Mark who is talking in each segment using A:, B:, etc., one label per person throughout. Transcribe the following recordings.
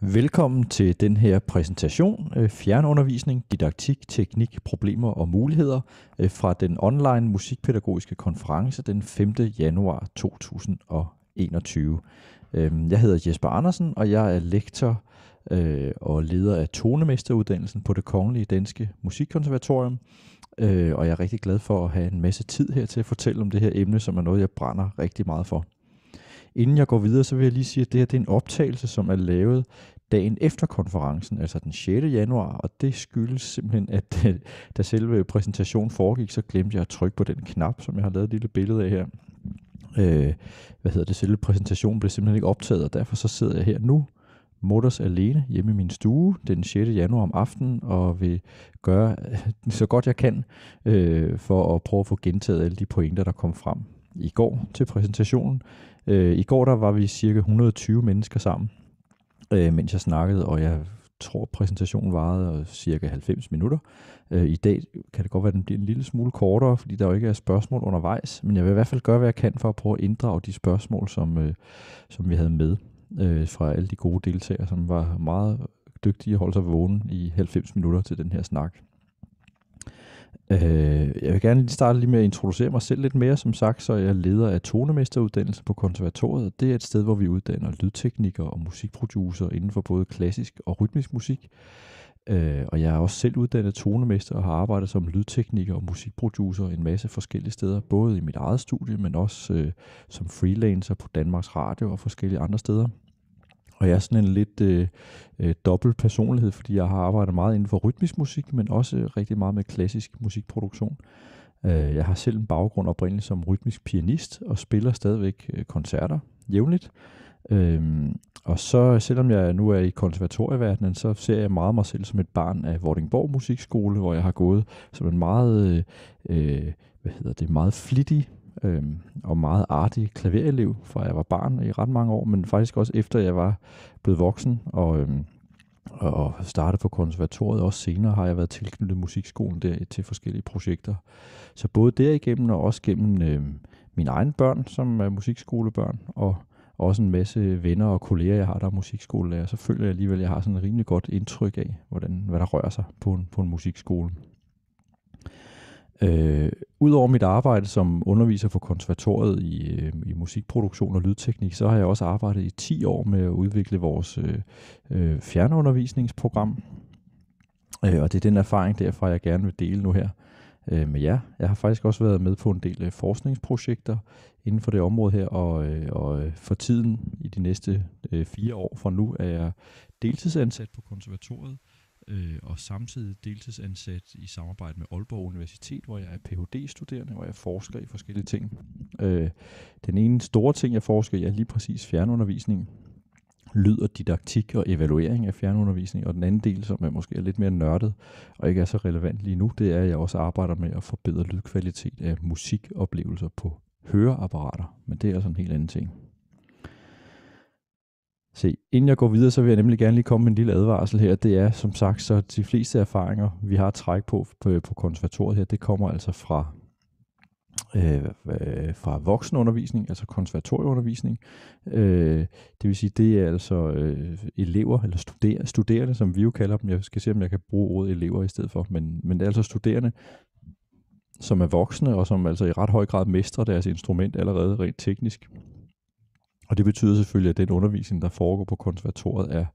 A: Velkommen til den her præsentation, øh, fjernundervisning, didaktik, teknik, problemer og muligheder øh, fra den online musikpædagogiske konference den 5. januar 2021. Øhm, jeg hedder Jesper Andersen, og jeg er lektor øh, og leder af tonemesteruddannelsen på det Kongelige Danske Musikkonservatorium. Og jeg er rigtig glad for at have en masse tid her til at fortælle om det her emne, som er noget, jeg brænder rigtig meget for. Inden jeg går videre, så vil jeg lige sige, at det her det er en optagelse, som er lavet dagen efter konferencen, altså den 6. januar, og det skyldes simpelthen, at øh, da selve præsentationen foregik, så glemte jeg at trykke på den knap, som jeg har lavet et lille billede af her. Øh, hvad hedder det, selve præsentationen blev simpelthen ikke optaget, og derfor så sidder jeg her nu, mutters alene hjemme i min stue den 6. januar om aftenen, og vil gøre øh, så godt jeg kan øh, for at prøve at få gentaget alle de pointer, der kom frem i går til præsentationen. Øh, I går der var vi cirka 120 mennesker sammen, øh, mens jeg snakkede, og jeg tror præsentationen varede øh, cirka 90 minutter. Øh, I dag kan det godt være, at den bliver en lille smule kortere, fordi der jo ikke er spørgsmål undervejs, men jeg vil i hvert fald gøre, hvad jeg kan for at prøve at inddrage de spørgsmål, som, øh, som vi havde med øh, fra alle de gode deltagere, som var meget dygtige at holde sig vågen i 90 minutter til den her snak. Øh, jeg vil gerne lige starte lige med at introducere mig selv lidt mere. Som sagt, så er jeg leder af tonemesteruddannelse på konservatoriet. Det er et sted, hvor vi uddanner lydteknikere og musikproducer inden for både klassisk og rytmisk musik. Øh, og jeg er også selv uddannet tonemester og har arbejdet som lydtekniker og musikproducer en masse forskellige steder, både i mit eget studie, men også øh, som freelancer på Danmarks Radio og forskellige andre steder. Og jeg er sådan en lidt øh, øh, dobbelt personlighed, fordi jeg har arbejdet meget inden for rytmisk musik, men også øh, rigtig meget med klassisk musikproduktion. Øh, jeg har selv en baggrund oprindeligt som rytmisk pianist, og spiller stadigvæk øh, koncerter jævnligt. Øhm, og så selvom jeg nu er i konservatorieverdenen, så ser jeg meget mig selv som et barn af Vordingborg Musikskole, hvor jeg har gået som en meget, øh, øh hvad hedder det, meget flittig øh, og meget artig klaverelev, fra jeg var barn i ret mange år, men faktisk også efter jeg var blevet voksen og, øh, og startede på konservatoriet. Også senere har jeg været tilknyttet musikskolen der til forskellige projekter. Så både derigennem og også gennem øh, mine egne børn, som er musikskolebørn, og også en masse venner og kolleger, jeg har, der er musikskolelærer, så føler jeg alligevel, at jeg har sådan et rimelig godt indtryk af, hvordan, hvad der rører sig på en, på en musikskole. Øh, Udover mit arbejde som underviser for konservatoriet i, øh, i musikproduktion og lydteknik, så har jeg også arbejdet i 10 år med at udvikle vores øh, øh, fjernundervisningsprogram. Øh, og det er den erfaring derfra, jeg gerne vil dele nu her øh, med jer. Jeg har faktisk også været med på en del øh, forskningsprojekter inden for det område her, og, øh, og øh, for tiden i de næste øh, fire år fra nu er jeg deltidsansat på konservatoriet, øh, øh, og samtidig deltidsansat i samarbejde med Aalborg Universitet, hvor jeg er Ph.D.-studerende, hvor jeg forsker i forskellige ting. Øh, den ene store ting, jeg forsker i, er lige præcis fjernundervisning, lyd og didaktik og evaluering af fjernundervisning, og den anden del, som er måske er lidt mere nørdet og ikke er så relevant lige nu, det er, at jeg også arbejder med at forbedre lydkvalitet af musikoplevelser på høreapparater, men det er altså en helt anden ting. Se, inden jeg går videre, så vil jeg nemlig gerne lige komme med en lille advarsel her. Det er som sagt, så de fleste erfaringer, vi har træk på på, på konservatoriet her, det kommer altså fra øh, øh fra voksenundervisning, altså konservatorieundervisning. Øh, det vil sige, det er altså øh, elever, eller studerende, studerende, som vi jo kalder dem. Jeg skal se, om jeg kan bruge ordet elever i stedet for, men, men det er altså studerende, som er voksne, og som altså i ret høj grad mestrer deres instrument allerede rent teknisk. Og det betyder selvfølgelig, at den undervisning, der foregår på konservatoriet, er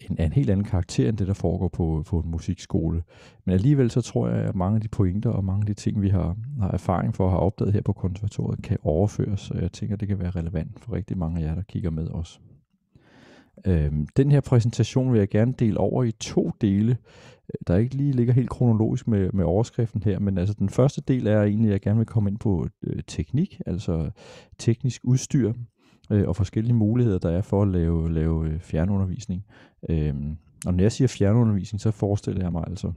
A: en, en helt anden karakter, end det, der foregår på, på en musikskole. Men alligevel så tror jeg, at mange af de pointer og mange af de ting, vi har, har erfaring for at have opdaget her på konservatoriet, kan overføres, og jeg tænker, det kan være relevant for rigtig mange af jer, der kigger med os. Øhm, den her præsentation vil jeg gerne dele over i to dele, øh, der ikke lige ligger helt kronologisk med, med overskriften her, men altså den første del er egentlig, at jeg gerne vil komme ind på øh, teknik, altså teknisk udstyr, øh, og forskellige muligheder, der er for at lave, lave øh, fjernundervisning. Øh, og når jeg siger fjernundervisning, så forestiller jeg mig altså,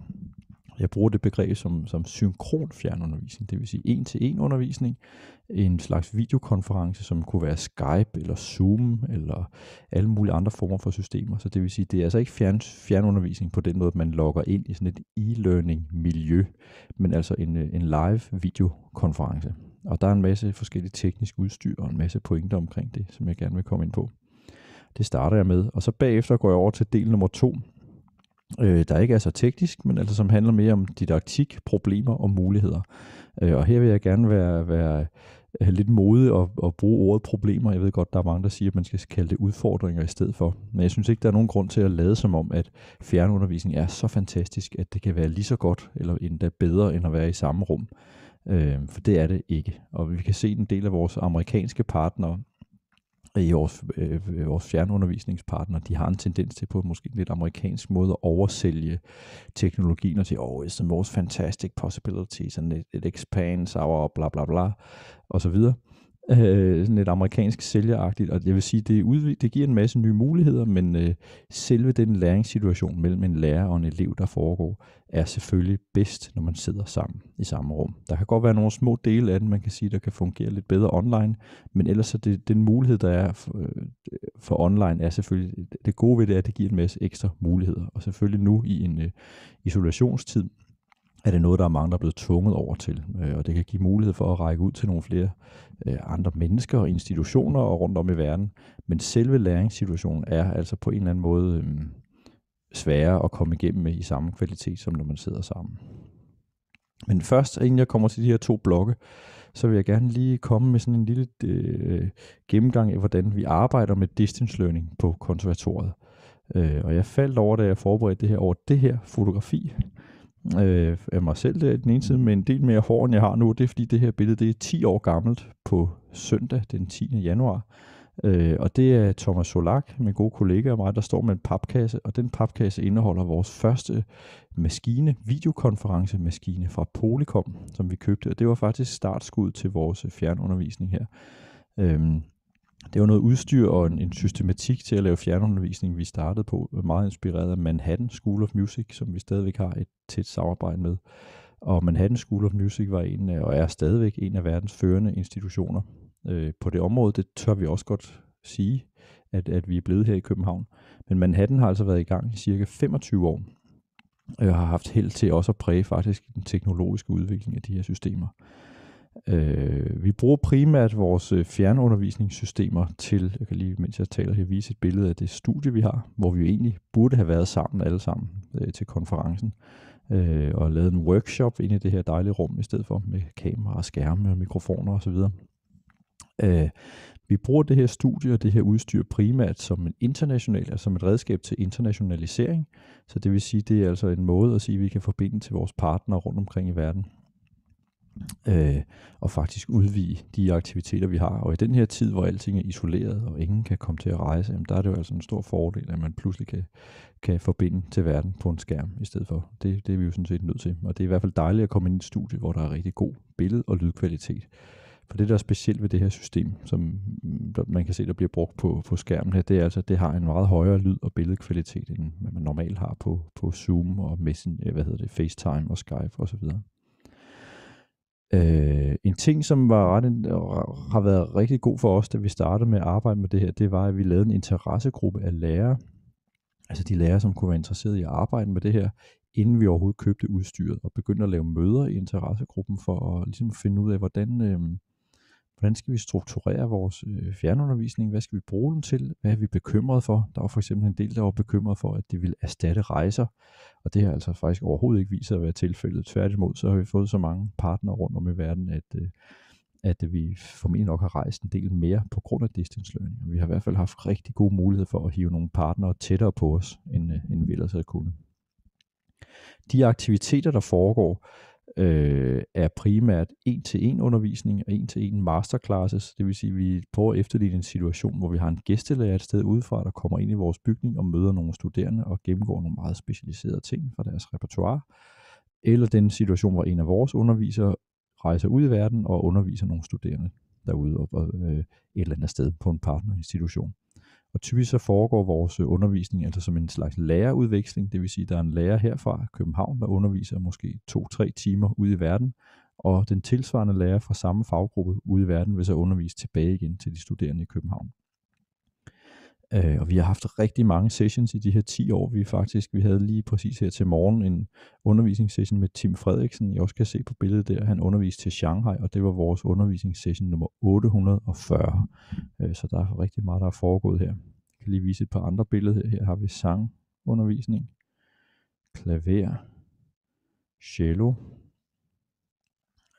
A: jeg bruger det begreb som, som synkron fjernundervisning, det vil sige en-til-en undervisning, en slags videokonference, som kunne være Skype eller Zoom eller alle mulige andre former for systemer. Så det vil sige, det er altså ikke fjern, fjernundervisning på den måde, at man logger ind i sådan et e-learning miljø, men altså en, øh, en live videokonference. Og der er en masse forskellige teknisk udstyr og en masse pointer omkring det, som jeg gerne vil komme ind på. Det starter jeg med. Og så bagefter går jeg over til del nummer to, øh, der ikke er så teknisk, men altså som handler mere om didaktik, problemer og muligheder. Øh, og her vil jeg gerne være, være lidt modig og, og bruge ordet problemer. Jeg ved godt, der er mange, der siger, at man skal kalde det udfordringer i stedet for. Men jeg synes ikke, der er nogen grund til at lade som om, at fjernundervisning er så fantastisk, at det kan være lige så godt eller endda bedre, end at være i samme rum. Øh, for det er det ikke. Og vi kan se en del af vores amerikanske partnere, øh, i vores, øh, øh vores fjernundervisningspartner, de har en tendens til på måske en lidt amerikansk måde at oversælge teknologien og sige, oh, it's the most fantastic possibilities, and it, it expands our bla bla bla, og så videre øh, sådan lidt amerikansk sælgeragtigt, og jeg vil sige, det, udv- det giver en masse nye muligheder, men øh, selve den læringssituation mellem en lærer og en elev, der foregår, er selvfølgelig bedst, når man sidder sammen i samme rum. Der kan godt være nogle små dele af den, man kan sige, der kan fungere lidt bedre online, men ellers er det den mulighed, der er for, øh, for online, er selvfølgelig, det gode ved det er, at det giver en masse ekstra muligheder, og selvfølgelig nu i en øh, isolationstid, er det noget, der er mange, der er blevet tvunget over til. Øh, og det kan give mulighed for at række ud til nogle flere øh, andre mennesker og institutioner og rundt om i verden. Men selve læringssituationen er altså på en eller anden måde øh, sværere at komme igennem med i samme kvalitet, som når man sidder sammen. Men først, inden jeg kommer til de her to blokke, så vil jeg gerne lige komme med sådan en lille øh, gennemgang af, hvordan vi arbejder med distance learning på konservatoriet. Øh, og jeg faldt over, da jeg forberedte det her over det her fotografi, øh, af mig selv der, den ene side, med en del mere hår, end jeg har nu. Det er fordi det her billede det er 10 år gammelt på søndag den 10. januar. Øh, og det er Thomas Solak, min gode kollega og mig, der står med en papkasse, og den papkasse indeholder vores første maskine, videokonferencemaskine fra Polycom, som vi købte, og det var faktisk startskud til vores fjernundervisning her. Øh, det var noget udstyr og en, en systematik til at lave fjernundervisning, vi startede på, meget inspireret af Manhattan School of Music, som vi stadigvæk har et tæt samarbejde med. Og Manhattan School of Music var en af, og er stadigvæk en af verdens førende institutioner øh, på det område. Det tør vi også godt sige, at, at vi er blevet her i København. Men Manhattan har altså været i gang i cirka 25 år, og har haft held til også at præge faktisk den teknologiske udvikling af de her systemer. Øh, vi bruger primært vores øh, fjernundervisningssystemer til, jeg kan lige, mens jeg taler her, vise et billede af det studie, vi har, hvor vi egentlig burde have været sammen alle sammen øh, til konferencen, øh, og lavet en workshop inde i det her dejlige rum, i stedet for med kamera og skærme og mikrofoner osv. Øh, vi bruger det her studie og det her udstyr primært som en international, altså som et redskab til internationalisering. Så det vil sige, det er altså en måde at sige, at vi kan forbinde til vores partnere rundt omkring i verden øh, og faktisk udvide de aktiviteter, vi har. Og i den her tid, hvor alting er isoleret, og ingen kan komme til at rejse, jamen, der er det jo altså en stor fordel, at man pludselig kan, kan forbinde til verden på en skærm i stedet for. Det, det er vi jo sådan set nødt til. Og det er i hvert fald dejligt at komme ind i et studie, hvor der er rigtig god billede- og lydkvalitet. For det, der er specielt ved det her system, som mm, der, man kan se, der bliver brugt på, på skærmen her, det er altså, at det har en meget højere lyd- og billedkvalitet, end man normalt har på, på Zoom og Messenger, hvad hedder det, FaceTime og Skype osv. Øh, en ting, som var ret, har været rigtig god for os, da vi startede med at arbejde med det her, det var, at vi lavede en interessegruppe af lærere, altså de lærere, som kunne være interesserede i at arbejde med det her, inden vi overhovedet købte udstyret, og begyndte at lave møder i interessegruppen for at ligesom finde ud af, hvordan, øh, Hvordan skal vi strukturere vores øh, fjernundervisning? Hvad skal vi bruge den til? Hvad er vi bekymret for? Der var for eksempel en del, der var bekymret for, at det ville erstatte rejser. Og det har altså faktisk overhovedet ikke vist sig at være tilfældet. Tværtimod, så har vi fået så mange partnere rundt om i verden, at, øh, at vi formentlig nok har rejst en del mere på grund af distance learning. Vi har i hvert fald haft rigtig gode muligheder for at hive nogle partnere tættere på os, end, øh, end vi ellers havde kunnet. De aktiviteter, der foregår, øh, er primært en-til-en undervisning og en-til-en masterclasses. Det vil sige, at vi prøver at efterligne en situation, hvor vi har en gæstelærer et sted udefra, der kommer ind i vores bygning og møder nogle studerende og gennemgår nogle meget specialiserede ting fra deres repertoire. Eller den situation, hvor en af vores undervisere rejser ud i verden og underviser nogle studerende derude og, øh, et eller andet sted på en partnerinstitution. Og typisk så foregår vores øh, undervisning altså som en slags lærerudveksling, det vil sige, at der er en lærer herfra København, der underviser måske to-tre timer ude i verden, og den tilsvarende lærer fra samme faggruppe ude i verden vil så undervise tilbage igen til de studerende i København. Øh, og vi har haft rigtig mange sessions i de her 10 år. Vi faktisk, vi havde lige præcis her til morgen en undervisningssession med Tim Frederiksen. I også kan se på billedet der. Han underviste til Shanghai, og det var vores undervisningssession nummer 840. Øh, så der er rigtig meget, der er foregået her. Jeg kan lige vise et par andre billeder her. Her har vi sangundervisning, klaver, cello,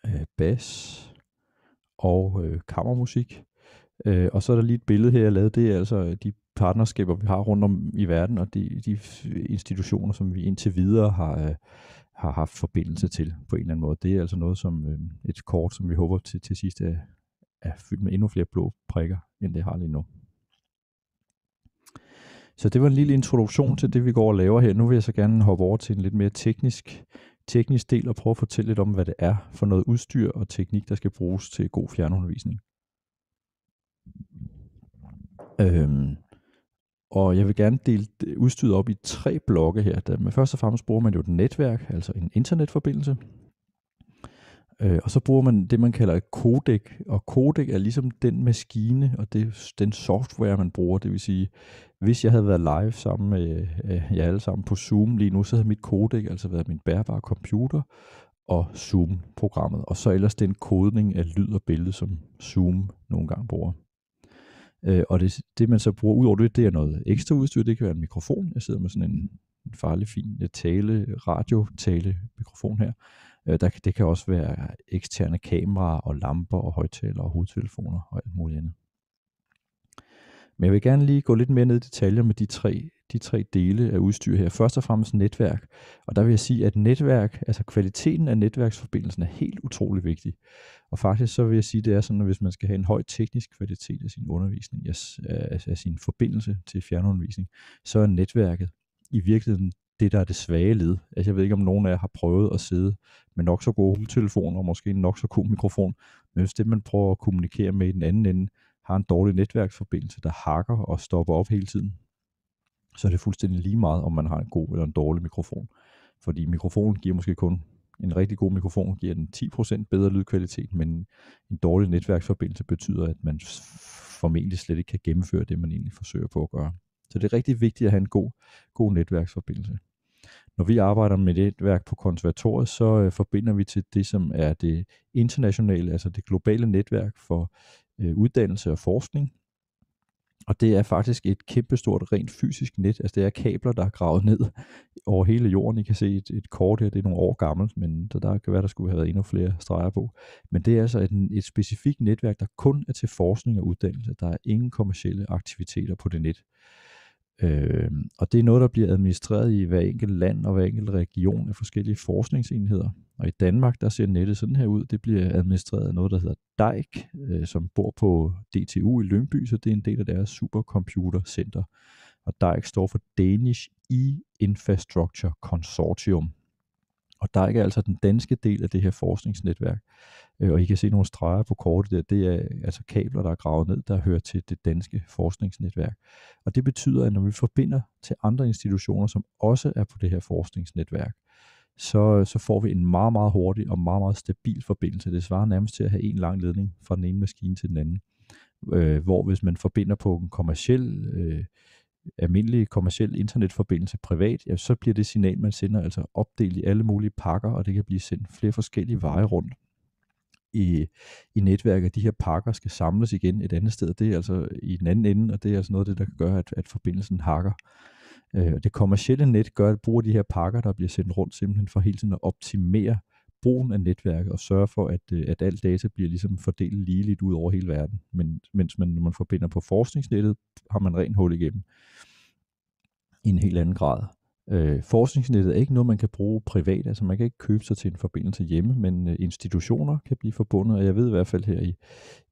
A: øh, bas og øh, kammermusik. Øh, og så er der lige et billede her, jeg lavede. Det er altså øh, de partnerskaber, vi har rundt om i verden, og de, de institutioner, som vi indtil videre har, øh, har haft forbindelse til på en eller anden måde. Det er altså noget som øh, et kort, som vi håber til, til sidst er, er fyldt med endnu flere blå prikker, end det har lige nu. Så det var en lille introduktion til det, vi går og laver her. Nu vil jeg så gerne hoppe over til en lidt mere teknisk, teknisk del og prøve at fortælle lidt om, hvad det er for noget udstyr og teknik, der skal bruges til god fjernundervisning. Øhm, og jeg vil gerne dele udstyret op i tre blokke her. Men først og fremmest bruger man jo et netværk, altså en internetforbindelse. Øh, og så bruger man det, man kalder et codec, og codec er ligesom den maskine, og det den software, man bruger. Det vil sige, hvis jeg havde været live sammen med øh, jer alle sammen på Zoom lige nu, så havde mit codec altså været min bærbare computer og Zoom-programmet, og så ellers den kodning af lyd og billede, som Zoom nogle gange bruger. Øh, og det, det, man så bruger ud over det, det er noget ekstra udstyr. Det kan være en mikrofon. Jeg sidder med sådan en, en farlig fin øh, tale, radio-tale mikrofon her. Øh, der, det kan også være eksterne kameraer og lamper og højtalere og hovedtelefoner og alt muligt andet. Men jeg vil gerne lige gå lidt mere ned i detaljer med de tre, de tre dele af udstyr her. Først og fremmest netværk. Og der vil jeg sige, at netværk, altså kvaliteten af netværksforbindelsen er helt utrolig vigtig. Og faktisk så vil jeg sige, at det er sådan, at hvis man skal have en høj teknisk kvalitet af sin undervisning, af, af sin forbindelse til fjernundervisning, så er netværket i virkeligheden det, der er det svage led. Altså jeg ved ikke, om nogen af jer har prøvet at sidde med nok så gode hovedtelefoner, og måske en nok så god mikrofon, men hvis det, man prøver at kommunikere med i den anden ende, har en dårlig netværksforbindelse, der hakker og stopper op hele tiden, så er det fuldstændig lige meget, om man har en god eller en dårlig mikrofon. Fordi mikrofonen giver måske kun, en rigtig god mikrofon giver den 10% bedre lydkvalitet, men en dårlig netværksforbindelse betyder, at man formentlig slet ikke kan gennemføre det, man egentlig forsøger på at gøre. Så det er rigtig vigtigt at have en god, god netværksforbindelse. Når vi arbejder med netværk på konservatoriet, så øh, forbinder vi til det, som er det internationale, altså det globale netværk for øh, uddannelse og forskning. Og det er faktisk et kæmpestort rent fysisk net, altså det er kabler, der er gravet ned over hele jorden. I kan se et, et kort her, det er nogle år gammelt, men der, der kan være, der skulle have været endnu flere streger på. Men det er altså et, et specifikt netværk, der kun er til forskning og uddannelse. Der er ingen kommersielle aktiviteter på det net. Øh, og det er noget, der bliver administreret i hver enkelt land og hver enkelt region af forskellige forskningsenheder. Og i Danmark, der ser nettet sådan her ud. Det bliver administreret af noget, der hedder DEIC, øh, som bor på DTU i Lyngby, så det er en del af deres supercomputercenter. Og DEIC står for Danish E-Infrastructure Consortium. Og der er altså den danske del af det her forskningsnetværk. Øh, og I kan se nogle streger på kortet der, det er altså kabler, der er gravet ned, der hører til det danske forskningsnetværk. Og det betyder, at når vi forbinder til andre institutioner, som også er på det her forskningsnetværk, så, så får vi en meget, meget hurtig og meget, meget stabil forbindelse. Det svarer nærmest til at have en lang ledning fra den ene maskine til den anden. Øh, hvor hvis man forbinder på en kommersiel, øh, almindelig kommersiel internetforbindelse privat, ja, så bliver det signal, man sender, altså opdelt i alle mulige pakker, og det kan blive sendt flere forskellige veje rundt i, i netværket. De her pakker skal samles igen et andet sted. Det er altså i den anden ende, og det er altså noget af det, der kan gøre, at, at forbindelsen hakker. Øh, det kommercielle net gør, at bruger de her pakker, der bliver sendt rundt, simpelthen for hele tiden at optimere brugen af netværket og sørge for, at, øh, at alt data bliver ligesom fordelt ligeligt ud over hele verden. Men mens man, når man forbinder på forskningsnettet, har man ren hul igennem i en helt anden grad. Øh, forskningsnettet er ikke noget, man kan bruge privat, altså man kan ikke købe sig til en forbindelse hjemme, men øh, institutioner kan blive forbundet, og jeg ved i hvert fald her i,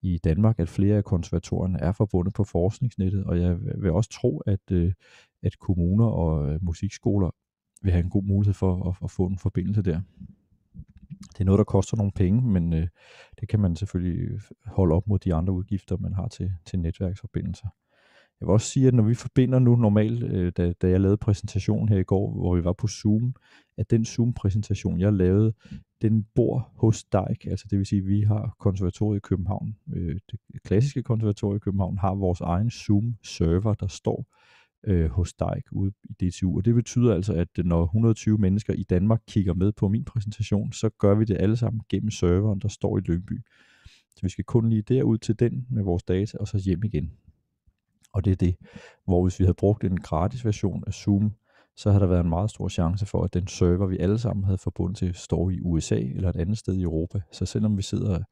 A: i Danmark, at flere af konservatorerne er forbundet på forskningsnettet, og jeg vil også tro, at, øh, at kommuner og øh, musikskoler vil have en god mulighed for at, at få en forbindelse der. Det er noget, der koster nogle penge, men øh, det kan man selvfølgelig holde op mod de andre udgifter, man har til, til netværksforbindelser. Jeg vil også sige, at når vi forbinder nu normalt, øh, da, da jeg lavede præsentation her i går, hvor vi var på Zoom, at den Zoom-præsentation, jeg lavede, den bor hos Dijk, altså det vil sige, at vi har konservatoriet i København, øh, det klassiske konservatoriet i København, har vores egen Zoom-server, der står øh, hos Dijk ude i DTU, og det betyder altså, at når 120 mennesker i Danmark kigger med på min præsentation, så gør vi det alle sammen gennem serveren, der står i Lyngby. Så vi skal kun lige derud til den med vores data, og så hjem igen. Og det er det, hvor hvis vi havde brugt en gratis version af Zoom, så havde der været en meget stor chance for, at den server, vi alle sammen havde forbundet til, står i USA eller et andet sted i Europa. Så selvom vi sidder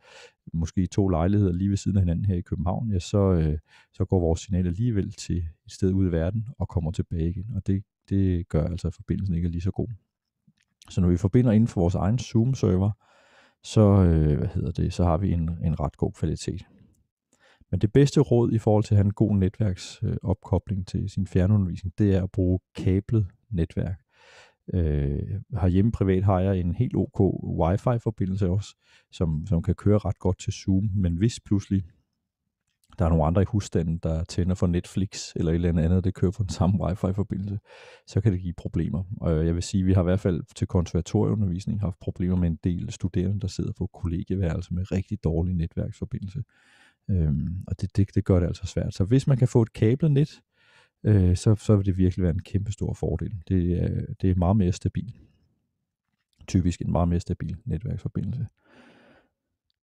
A: måske i to lejligheder lige ved siden af hinanden her i København, ja, så, øh, så går vores signal alligevel til et sted ude i verden og kommer tilbage igen. Og det, det gør altså, at forbindelsen ikke er lige så god. Så når vi forbinder inden for vores egen Zoom-server, så, øh, hvad hedder det, så har vi en, en ret god kvalitet. Men det bedste råd i forhold til at have en god netværksopkobling øh, til sin fjernundervisning, det er at bruge kablet netværk. Øh, hjemme privat har jeg en helt ok wifi-forbindelse også, som, som kan køre ret godt til Zoom, men hvis pludselig der er nogle andre i husstanden, der tænder for Netflix eller et eller andet, det kører på den samme wifi-forbindelse, så kan det give problemer. Og jeg vil sige, at vi har i hvert fald til konservatorieundervisning haft problemer med en del studerende, der sidder på kollegieværelse med rigtig dårlig netværksforbindelse. Øhm, og det, det, det gør det altså svært. Så hvis man kan få et kablet net, øh, så, så vil det virkelig være en kæmpe stor fordel. Det, øh, det er meget mere stabil. Typisk en meget mere stabil netværksforbindelse.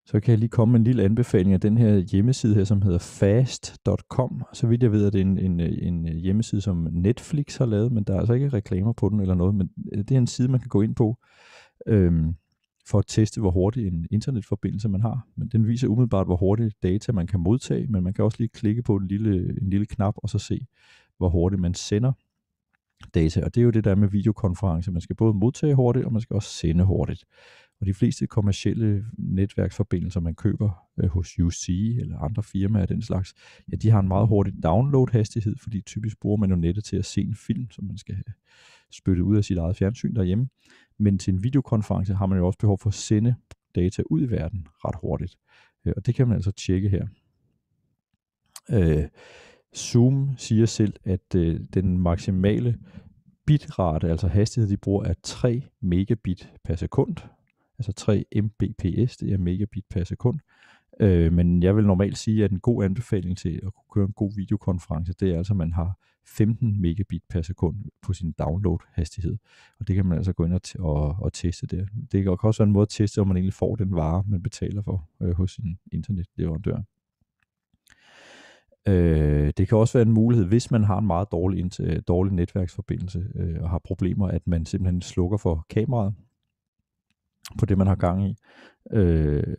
A: Så kan jeg lige komme med en lille anbefaling af den her hjemmeside her, som hedder fast.com. Så vidt jeg ved, at det er en, en, en hjemmeside, som Netflix har lavet, men der er altså ikke reklamer på den eller noget, men øh, det er en side, man kan gå ind på. Øhm, for at teste, hvor hurtig en internetforbindelse man har. Men den viser umiddelbart, hvor hurtigt data man kan modtage, men man kan også lige klikke på en lille, en lille knap, og så se, hvor hurtigt man sender data. Og det er jo det der med videokonference. Man skal både modtage hurtigt, og man skal også sende hurtigt. Og de fleste kommercielle netværksforbindelser, man køber øh, hos UC eller andre firmaer af den slags, ja, de har en meget hurtig download-hastighed, fordi typisk bruger man jo nettet til at se en film, som man skal have spyttet ud af sit eget fjernsyn derhjemme. Men til en videokonference har man jo også behov for at sende data ud i verden ret hurtigt. Øh, og det kan man altså tjekke her. Øh, Zoom siger selv, at øh, den maksimale bitrate, altså hastighed, de bruger, er 3 megabit per sekund. Altså 3 mbps, det er megabit per sekund. Øh, men jeg vil normalt sige, at en god anbefaling til at kunne køre en god videokonference, det er altså, at man har 15 megabit per sekund på sin download hastighed. Og det kan man altså gå ind og, t- og, og teste der. Det kan også være en måde at teste, om man egentlig får den vare, man betaler for øh, hos sin internetleverandør. Øh, det kan også være en mulighed, hvis man har en meget dårlig, øh, dårlig netværksforbindelse øh, og har problemer, at man simpelthen slukker for kameraet på det, man har gang i, øh,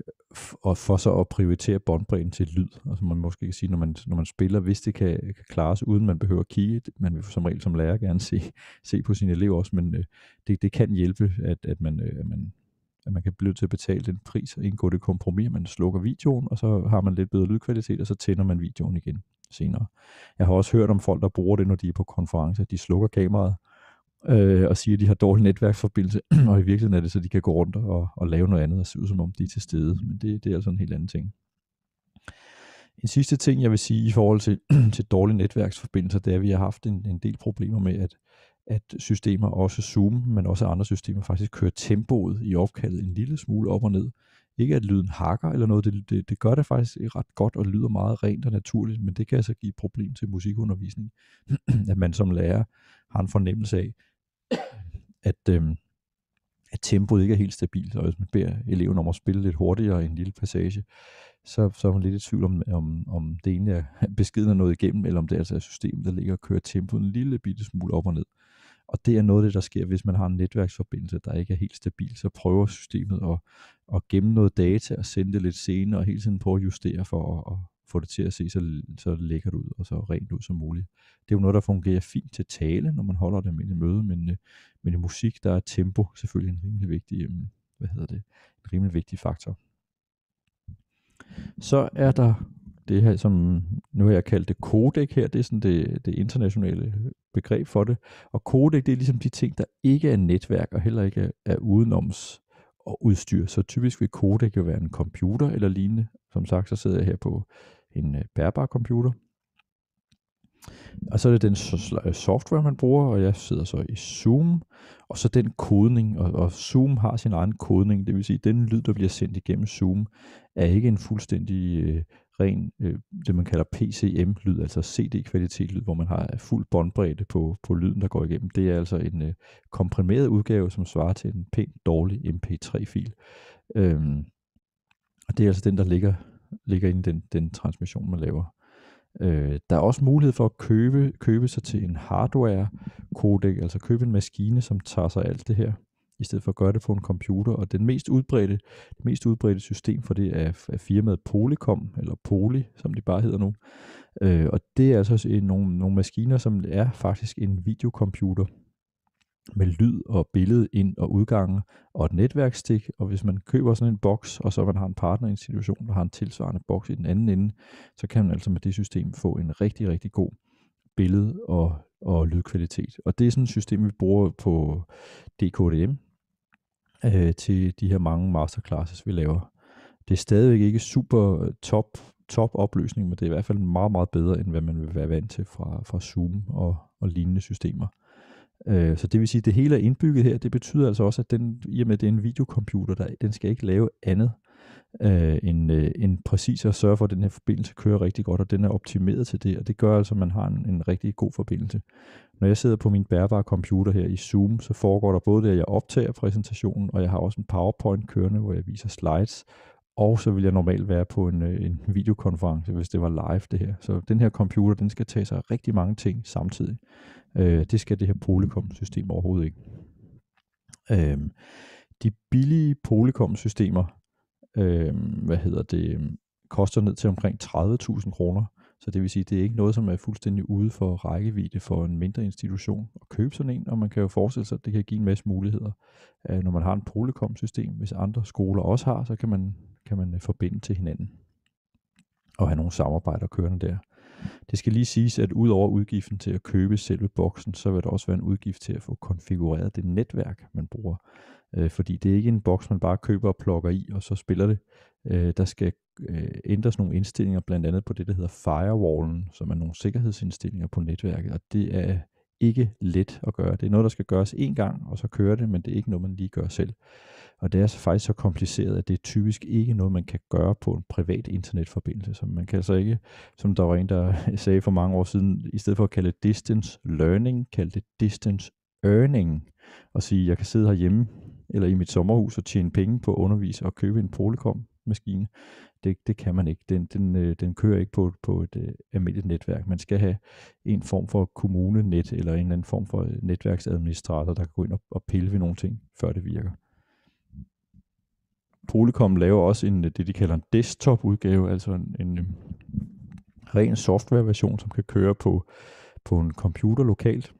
A: og for så at prioritere båndbredden til lyd. Altså man måske kan sige, når man, når man spiller, hvis det kan, kan klares, uden man behøver at kigge, man vil som regel som lærer gerne se, se på sine elever også, men øh, det, det kan hjælpe, at, at, man, øh, at, man, at man kan blive til at betale den pris og indgå det kompromis, man slukker videoen, og så har man lidt bedre lydkvalitet, og så tænder man videoen igen senere. Jeg har også hørt om folk, der bruger det, når de er på konferencer. De slukker kameraet, øh, og siger, at de har dårlig netværksforbindelse, og i virkeligheden er det så, de kan gå rundt og, og lave noget andet og se ud som om de er til stede. Men det, det er altså en helt anden ting. En sidste ting, jeg vil sige i forhold til, til dårlige netværksforbindelser, det er, at vi har haft en, en del problemer med, at, at systemer, også Zoom, men også andre systemer, faktisk kører tempoet i opkaldet en lille smule op og ned. Ikke at lyden hakker eller noget, det, det, det gør det faktisk ret godt og lyder meget rent og naturligt, men det kan altså give et problem til musikundervisning, at man som lærer har en fornemmelse af, at, øh, at tempoet ikke er helt stabilt, og hvis man beder eleven om at spille lidt hurtigere i en lille passage, så, så er man lidt i tvivl om, om, om det egentlig er beskeden er noget igennem, eller om det altså er systemet, der ligger og kører tempoet en lille bitte smule op og ned. Og det er noget af det, der sker, hvis man har en netværksforbindelse, der ikke er helt stabil. Så prøver systemet at, at gemme noget data og sende det lidt senere, og hele tiden prøve at justere for at, at få det til at se så, så lækkert ud og så rent ud som muligt. Det er jo noget, der fungerer fint til tale, når man holder det med møde, men, øh, men i musik, der er tempo selvfølgelig en rimelig vigtig, øhm, hvad hedder det, en rimelig vigtig faktor. Så er der det her, som nu har jeg kaldt det codec her, det er sådan det, det internationale begreb for det. Og codec, det er ligesom de ting, der ikke er netværk og heller ikke er, er udenoms og udstyr. Så typisk vil codec jo være en computer eller lignende. Som sagt, så sidder jeg her på en øh, bærbar computer. Og så er det den øh, software, man bruger, og jeg sidder så i Zoom, og så den kodning, og, og Zoom har sin egen kodning, det vil sige, at den lyd, der bliver sendt igennem Zoom, er ikke en fuldstændig øh, ren, øh, det man kalder PCM-lyd, altså CD-kvalitet-lyd, hvor man har øh, fuld båndbredde på, på lyden, der går igennem. Det er altså en øh, komprimeret udgave, som svarer til en pænt dårlig MP3-fil. Øhm, og det er altså den, der ligger, ligger inde i den, den transmission, man laver. Øh, der er også mulighed for at købe, købe sig til en hardware codec, altså købe en maskine, som tager sig alt det her, i stedet for at gøre det på en computer. Og den mest udbredte, det mest udbredte system for det er, er firmaet Polycom, eller Poly, som de bare hedder nu. Øh, og det er altså nogle, nogle maskiner, som er faktisk en videocomputer, med lyd og billede ind- og udgange og et netværkstik, og hvis man køber sådan en boks, og så man har en partnerinstitution, der har en tilsvarende boks i den anden ende, så kan man altså med det system få en rigtig, rigtig god billede- og, og lydkvalitet. Og det er sådan et system, vi bruger på DKDM øh, til de her mange masterclasses, vi laver. Det er stadigvæk ikke super top, top opløsning, men det er i hvert fald meget, meget bedre, end hvad man vil være vant til fra, fra Zoom og, og lignende systemer. Øh, så det vil sige, at det hele er indbygget her. Det betyder altså også, at den, i og med at det er en videocomputer, der, den skal ikke lave andet øh, end, øh, end præcis at sørge for, at den her forbindelse kører rigtig godt, og den er optimeret til det, og det gør altså, at man har en, en rigtig god forbindelse. Når jeg sidder på min bærbare computer her i Zoom, så foregår der både det, at jeg optager præsentationen, og jeg har også en PowerPoint kørende, hvor jeg viser slides, og så vil jeg normalt være på en, øh, en videokonference, hvis det var live det her. Så den her computer, den skal tage sig rigtig mange ting samtidig. Øh, det skal det her Polycom-system overhovedet ikke. Øh, de billige Polycom-systemer, øh, hvad hedder det, koster ned til omkring 30.000 kroner. Så det vil sige, det er ikke noget, som er fuldstændig ude for rækkevidde for en mindre institution at købe sådan en, og man kan jo forestille sig, at det kan give en masse muligheder. Øh, når man har en Polycom-system, hvis andre skoler også har, så kan man, kan man øh, forbinde til hinanden og have nogle samarbejder kørende der. Det skal lige siges, at udover udgiften til at købe selve boksen, så vil der også være en udgift til at få konfigureret det netværk, man bruger. Øh, fordi det er ikke en boks, man bare køber og plukker i, og så spiller det. Øh, der skal øh, ændres nogle indstillinger, blandt andet på det, der hedder firewallen, som er nogle sikkerhedsindstillinger på netværket, og det er ikke let at gøre. Det er noget, der skal gøres en gang, og så kører det, men det er ikke noget, man lige gør selv. Og det er så faktisk så kompliceret, at det er typisk ikke noget, man kan gøre på en privat internetforbindelse. Så man kan altså ikke, som der var en, der sagde for mange år siden, i stedet for at kalde det distance learning, kalde det distance earning. Og sige, jeg kan sidde herhjemme eller i mit sommerhus og tjene penge på at undervise og købe en Polycom maskine. Det, det kan man ikke. Den, den, øh, den kører ikke på, på et øh, almindeligt netværk. Man skal have en form for kommunenet eller en eller anden form for øh, netværksadministrator, der kan gå ind og, og pille ved nogle ting, før det virker. Polycom laver også en, øh, det, de kalder en desktop-udgave, altså en, en øh, ren software-version, som kan køre på, på en computer lokalt.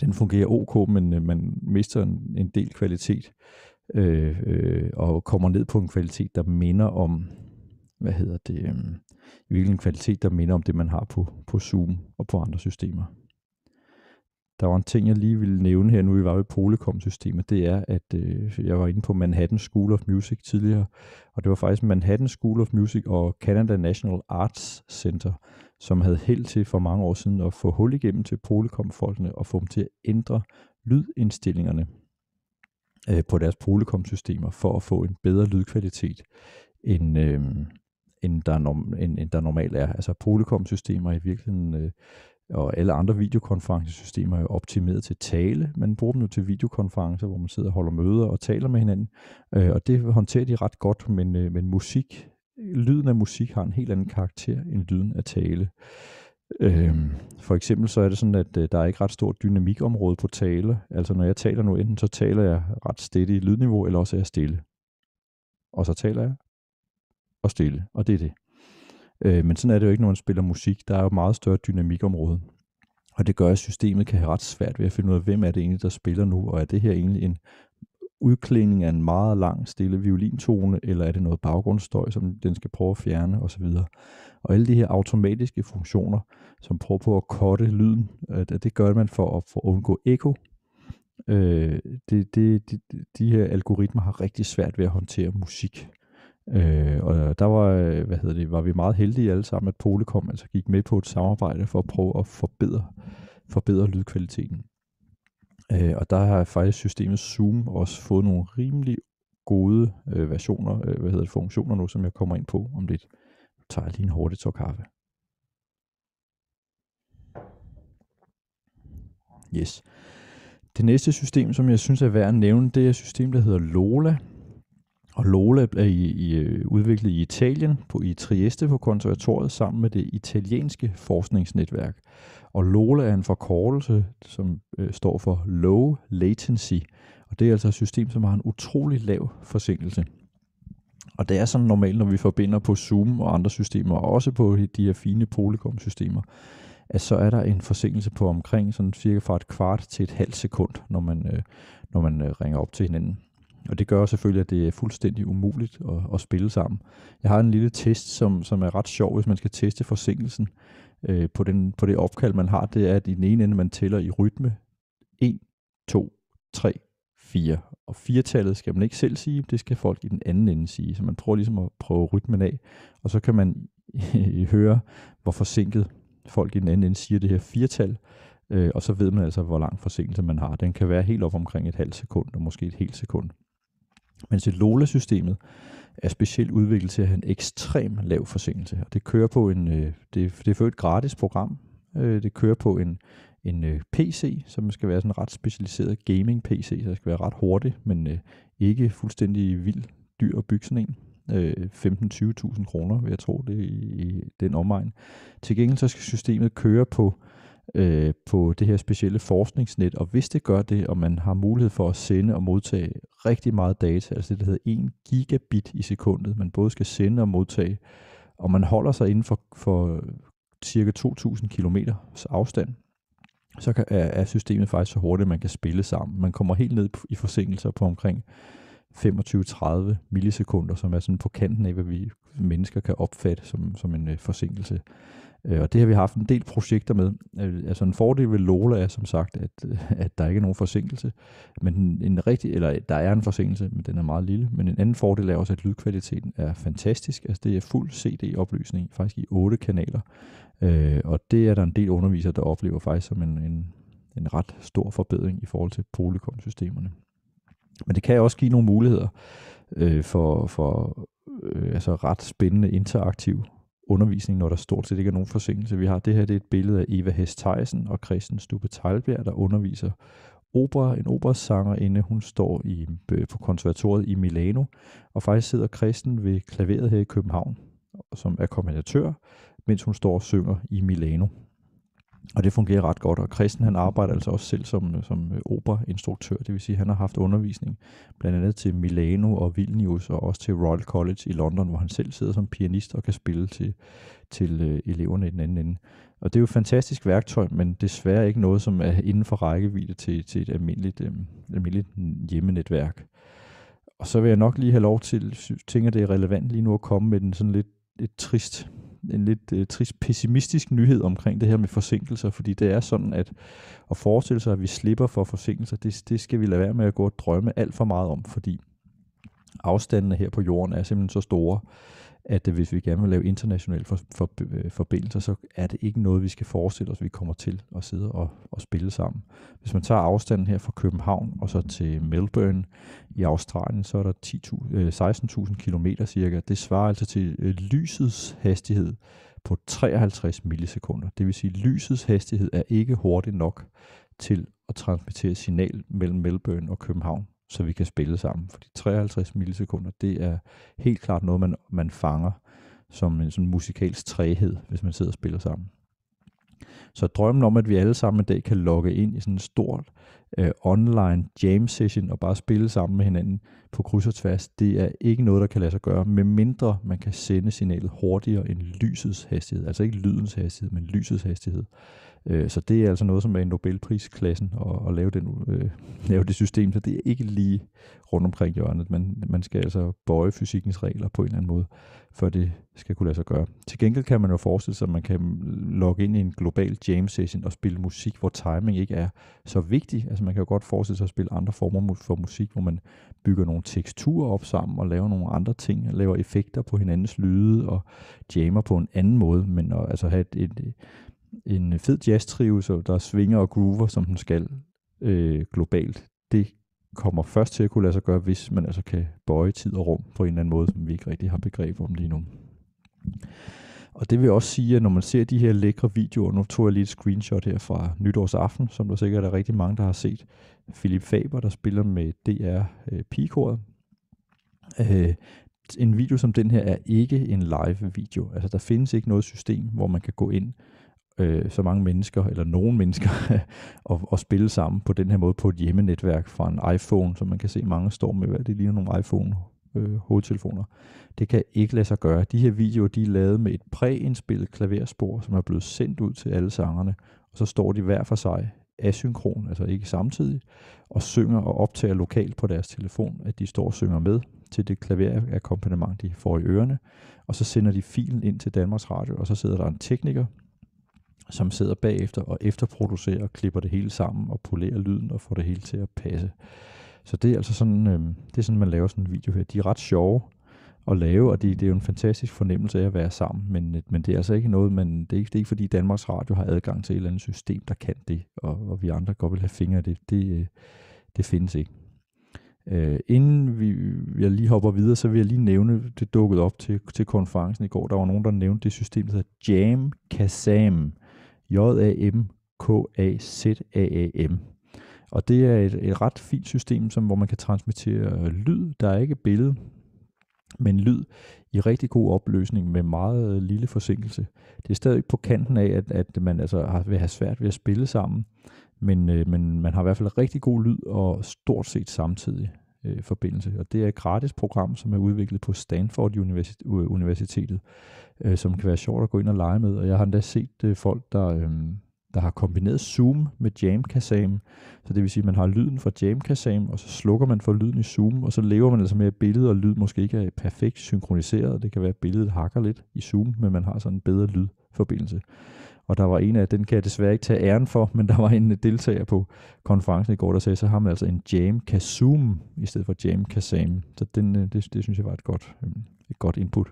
A: Den fungerer ok, men øh, man mister en, en del kvalitet øh, øh, og kommer ned på en kvalitet, der minder om, hvad hedder det, øh, i hvilken kvalitet, der minder om det, man har på, på Zoom og på andre systemer. Der var en ting, jeg lige ville nævne her, nu vi var ved Polycom-systemet, det er, at øh, jeg var inde på Manhattan School of Music tidligere, og det var faktisk Manhattan School of Music og Canada National Arts Center, som havde held til for mange år siden at få hul igennem til Polycom-folkene og få dem til at ændre lydindstillingerne øh, på deres Polycom-systemer for at få en bedre lydkvalitet, end, øh, end, der, norm, end, end der normalt er. Altså Polycom-systemer i virkeligheden øh, og alle andre videokonferencesystemer er jo optimeret til tale. Man bruger dem jo til videokonferencer, hvor man sidder og holder møder og taler med hinanden. Øh, og det håndterer de ret godt, men, øh, men musik, lyden af musik har en helt anden karakter end lyden af tale. Øhm, for eksempel så er det sådan, at øh, der er ikke ret stort dynamikområde på tale. Altså når jeg taler nu, enten så taler jeg ret stille i lydniveau, eller også er jeg stille. Og så taler jeg og stille, og det er det. Øh, men sådan er det jo ikke, når man spiller musik. Der er jo meget større dynamikområde. Og det gør, at systemet kan have ret svært ved at finde ud af, hvem er det egentlig, der spiller nu, og er det her egentlig en udklædning af en meget lang, stille violintone, eller er det noget baggrundsstøj, som den skal prøve at fjerne osv. Og alle de her automatiske funktioner, som prøver på at korte lyden, øh, det gør man for at, for at undgå ekko. Øh, det, det, de, de her algoritmer har rigtig svært ved at håndtere musik. Øh, og der var, øh, hvad hedder det, var vi meget heldige alle sammen, at Polycom altså gik med på et samarbejde for at prøve at forbedre, forbedre lydkvaliteten. Øh, og der har faktisk systemet Zoom også fået nogle rimelig gode øh, versioner, øh, hvad hedder det, funktioner nu, som jeg kommer ind på om lidt. Nu tager jeg lige en hurtig tår kaffe. Yes. Det næste system, som jeg synes er værd at nævne, det er et system, der hedder Lola. Og Lola er i, i, øh, udviklet i Italien, på, i Trieste på konservatoriet, sammen med det italienske forskningsnetværk. Og Lola er en forkortelse, som øh, står for Low Latency, og det er altså et system, som har en utrolig lav forsinkelse. Og det er sådan normalt, når vi forbinder på Zoom og andre systemer, og også på de her fine Polycom-systemer, at så er der en forsinkelse på omkring sådan cirka fra et kvart til et halvt sekund, når man, øh, når man øh, ringer op til hinanden. Og det gør selvfølgelig, at det er fuldstændig umuligt at, at spille sammen. Jeg har en lille test, som, som er ret sjov, hvis man skal teste forsinkelsen øh, på, den, på det opkald, man har. Det er, at i den ene ende, man tæller i rytme 1, 2, 3, 4. Og firetallet skal man ikke selv sige, det skal folk i den anden ende sige. Så man prøver ligesom at prøve rytmen af, og så kan man høre, hvor forsinket folk i den anden ende siger det her firetal, øh, og så ved man altså, hvor lang forsinkelse man har. Den kan være helt op omkring et halvt sekund, og måske et helt sekund. Men til LOLA-systemet er specielt udviklet til at have en ekstrem lav forsinkelse, og det kører på en, øh, det, det er for et gratis program, øh, det kører på en, en øh, PC, som skal være sådan en ret specialiseret gaming-PC, så det skal være ret hurtigt, men øh, ikke fuldstændig vild dyr at bygge sådan en. Øh, 15-20.000 kroner, vil jeg tro, det i, i den omegn. Til gengæld så skal systemet køre på øh, Øh, på det her specielle forskningsnet, og hvis det gør det, og man har mulighed for at sende og modtage rigtig meget data, altså det, der hedder 1 gigabit i sekundet, man både skal sende og modtage, og man holder sig inden for, for cirka 2.000 km afstand, så kan, er, er systemet faktisk så hurtigt, at man kan spille sammen. Man kommer helt ned i forsinkelser på omkring 25-30 millisekunder, som er sådan på kanten af, hvad vi mennesker kan opfatte som, som en øh, forsinkelse. Øh, og det har vi haft en del projekter med. Øh, altså en fordel ved Lola er som sagt, at, øh, at der ikke er nogen forsinkelse. Men en, en rigtig, eller der er en forsinkelse, men den er meget lille. Men en anden fordel er også, at lydkvaliteten er fantastisk. Altså det er fuld CD-opløsning, faktisk i otte kanaler. Øh, og det er der en del undervisere, der oplever faktisk som en, en, en ret stor forbedring i forhold til Polycom-systemerne. Men det kan også give nogle muligheder øh, for, for øh, altså ret spændende interaktiv undervisning, når der stort set ikke er nogen forsinkelse. Vi har det her, det er et billede af Eva Hest Theisen og Christian Stube Talbjerg, der underviser opera, en operasangerinde. Hun står i, øh, på konservatoriet i Milano, og faktisk sidder Christian ved klaveret her i København, som er kombinatør, mens hun står og synger i Milano. Og det fungerer ret godt, og Christian han arbejder altså også selv som, som øh, operainstruktør, det vil sige, at han har haft undervisning blandt andet til Milano og Vilnius, og også til Royal College i London, hvor han selv sidder som pianist og kan spille til, til øh, eleverne i den anden ende. Og det er jo et fantastisk værktøj, men desværre ikke noget, som er inden for rækkevidde til, til et almindeligt, øh, almindeligt hjemmenetværk. Og så vil jeg nok lige have lov til, tænker det er relevant lige nu at komme med den sådan lidt et trist en lidt øh, trist pessimistisk nyhed omkring det her med forsinkelser, fordi det er sådan, at at forestille sig, at vi slipper for forsinkelser, det, det skal vi lade være med at gå og drømme alt for meget om, fordi afstandene her på jorden er simpelthen så store, at øh, hvis vi gerne vil lave internationale for, for, øh, forbindelser, så er det ikke noget, vi skal forestille os, at vi kommer til at sidde og, og spille sammen. Hvis man tager afstanden her fra København og så til Melbourne i Australien, så er der 16.000 øh, km cirka. Det svarer altså til lysets hastighed på 53 millisekunder. Det vil sige, at lysets hastighed er ikke hurtig nok til at transmittere signal mellem Melbourne og København så vi kan spille sammen. Fordi 53 millisekunder, det er helt klart noget, man, man fanger som en sådan musikalsk træhed, hvis man sidder og spiller sammen. Så drømmen om, at vi alle sammen en dag kan logge ind i sådan en stor øh, online jam session og bare spille sammen med hinanden på kryds og tværs, det er ikke noget, der kan lade sig gøre, medmindre man kan sende signalet hurtigere end lysets hastighed. Altså ikke lydens hastighed, men lysets hastighed. Øh, Øh, så det er altså noget, som er i Nobelprisklassen at, at lave, den, øh, lave det system, så det er ikke lige rundt omkring hjørnet. Man, man skal altså bøje fysikkens regler på en eller anden måde, for det skal kunne lade sig gøre. Til gengæld kan man jo forestille sig, at man kan logge ind i en global jam session og spille musik, hvor timing ikke er så vigtig. Altså man kan jo godt forestille sig at spille andre former for musik, hvor man bygger nogle teksturer op sammen og laver nogle andre ting, laver effekter på hinandens lyde og jammer på en anden måde, men at altså have et, et en fed jazz trio, så der svinger og groover, som den skal øh, globalt, det kommer først til at kunne lade sig gøre, hvis man altså kan bøje tid og rum på en eller anden måde, som vi ikke rigtig har begreb om lige nu. Og det vil også sige, at når man ser de her lækre videoer, nu tog jeg lige et screenshot her fra nytårsaften, som der sikkert er rigtig mange, der har set. Philip Faber, der spiller med DR øh, Pigekoret, Øh, en video som den her er ikke en live video. Altså der findes ikke noget system, hvor man kan gå ind øh, så mange mennesker, eller nogen mennesker, og, og spille sammen på den her måde på et hjemmenetværk fra en iPhone, som man kan se mange står med, hvad det ligner nogle iPhone øh, hovedtelefoner. Det kan ikke lade sig gøre. De her videoer, de er lavet med et præindspillet klaverspor, som er blevet sendt ud til alle sangerne, og så står de hver for sig asynkron, altså ikke samtidig, og synger og optager lokalt på deres telefon, at de står og synger med til det klaverakkompagnement, de får i ørerne, og så sender de filen ind til Danmarks Radio, og så sidder der en tekniker, som sidder bagefter og efterproducerer og klipper det hele sammen og polerer lyden og får det hele til at passe. Så det er altså sådan, øh, det er sådan, man laver sådan en video her. De er ret sjove at lave, og det, det er jo en fantastisk fornemmelse af at være sammen, men, øh, men det er altså ikke noget, man, det, er ikke, det er ikke fordi Danmarks Radio har adgang til et eller andet system, der kan det, og, og vi andre godt vil have fingre i det. Det, øh, det findes ikke. Øh, inden vi, jeg lige hopper videre, så vil jeg lige nævne, det dukkede op til, til konferencen i går, der var nogen, der nævnte det system, der hedder Jam Kazam. J-A-M-K-A-Z-A-A-M. Og det er et, et ret fint system, som, hvor man kan transmittere øh, lyd. Der er ikke billede, men lyd i rigtig god opløsning med meget øh, lille forsinkelse. Det er stadig på kanten af, at, at man altså har, vil have svært ved at spille sammen, men, øh, men man har i hvert fald rigtig god lyd og stort set samtidig øh, forbindelse. Og det er et gratis program, som er udviklet på Stanford Universitetet, øh, som kan være sjovt at gå ind og lege med. Og jeg har endda set øh, folk, der, øh, der har kombineret Zoom med Jamkasam. Så det vil sige, at man har lyden fra Jamkasam, og så slukker man for lyden i Zoom, og så lever man altså med, at billedet og lyd måske ikke er perfekt synkroniseret. Det kan være, at billedet hakker lidt i Zoom, men man har sådan en bedre lydforbindelse. Og der var en af, den kan jeg desværre ikke tage æren for, men der var en øh, deltager på konferencen i går, der sagde, så har man altså en Jam Kazoom i stedet for Jam Kazam. Så den, øh, det, det synes jeg var et godt, øh, et godt input.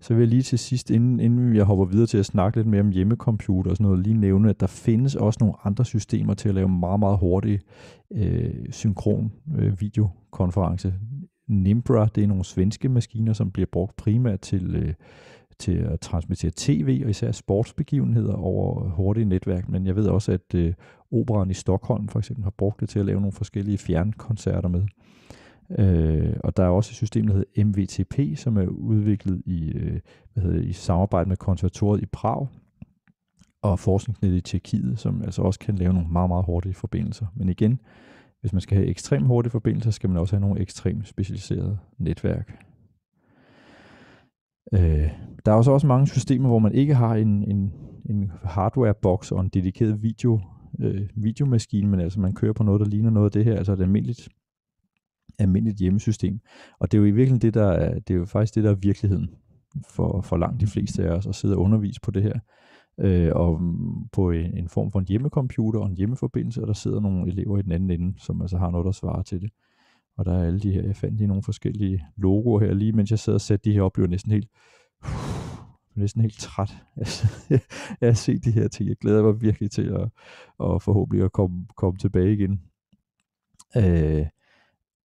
A: Så vil jeg lige til sidst, inden, inden jeg hopper videre til at snakke lidt mere om hjemmecomputer og sådan noget, lige nævne, at der findes også nogle andre systemer til at lave meget, meget hurtige øh, synkron øh, videokonference. Nimbra, det er nogle svenske maskiner, som bliver brugt primært til, øh, til at transmittere tv og især sportsbegivenheder over hurtige netværk. Men jeg ved også, at øh, operan i Stockholm for eksempel har brugt det til at lave nogle forskellige fjernkoncerter med. Øh, og der er også et system, der hedder MVTP, som er udviklet i, øh, hvad hedder, i samarbejde med konservatoriet i Prag og forskningsnet i Tjekkiet, som altså også kan lave nogle meget, meget hurtige forbindelser. Men igen, hvis man skal have ekstremt hurtige forbindelser, skal man også have nogle ekstremt specialiserede netværk. Øh, der er også, også mange systemer, hvor man ikke har en, en, en hardware-box og en dedikeret video, øh, videomaskine, men altså man kører på noget, der ligner noget af det her, altså et almindeligt almindeligt hjemmesystem. Og det er jo i virkeligheden det, der er, det er jo faktisk det, der er virkeligheden for, for langt de fleste af os at sidde og undervise på det her. Øh, og på en, en form for en hjemmecomputer og en hjemmeforbindelse, og der sidder nogle elever i den anden ende, som altså har noget, der svarer til det. Og der er alle de her, jeg fandt lige nogle forskellige logoer her, lige mens jeg sad og satte de her op, blev næsten helt, uh, næsten helt træt. jeg har set de her ting. Jeg glæder mig virkelig til at, at forhåbentlig at komme, komme tilbage igen. Øh,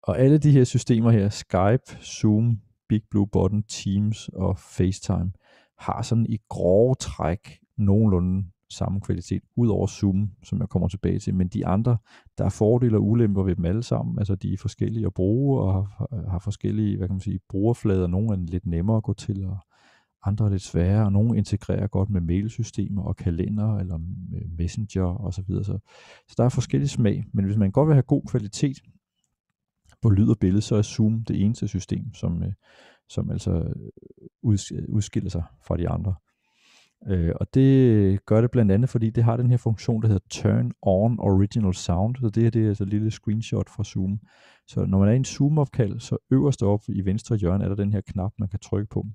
A: og alle de her systemer her, Skype, Zoom, Big Blue Button, Teams og FaceTime, har sådan i grove træk nogenlunde samme kvalitet, ud over Zoom, som jeg kommer tilbage til. Men de andre, der er fordele og ulemper ved dem alle sammen. Altså de er forskellige at bruge, og har, har forskellige, hvad kan man sige, brugerflader. Nogle er lidt nemmere at gå til, og andre er lidt sværere, og nogle integrerer godt med mailsystemer og kalender, eller messenger osv. Så, så, så der er forskellige smag, men hvis man godt vil have god kvalitet på lyd og billede, så er Zoom det eneste system, som, øh, som altså øh, udskiller sig fra de andre. Øh, og det gør det blandt andet, fordi det har den her funktion, der hedder Turn On Original Sound. Så det her det er altså et lille screenshot fra Zoom. Så når man er i en Zoom-opkald, så øverst oppe i venstre hjørne er der den her knap, man kan trykke på.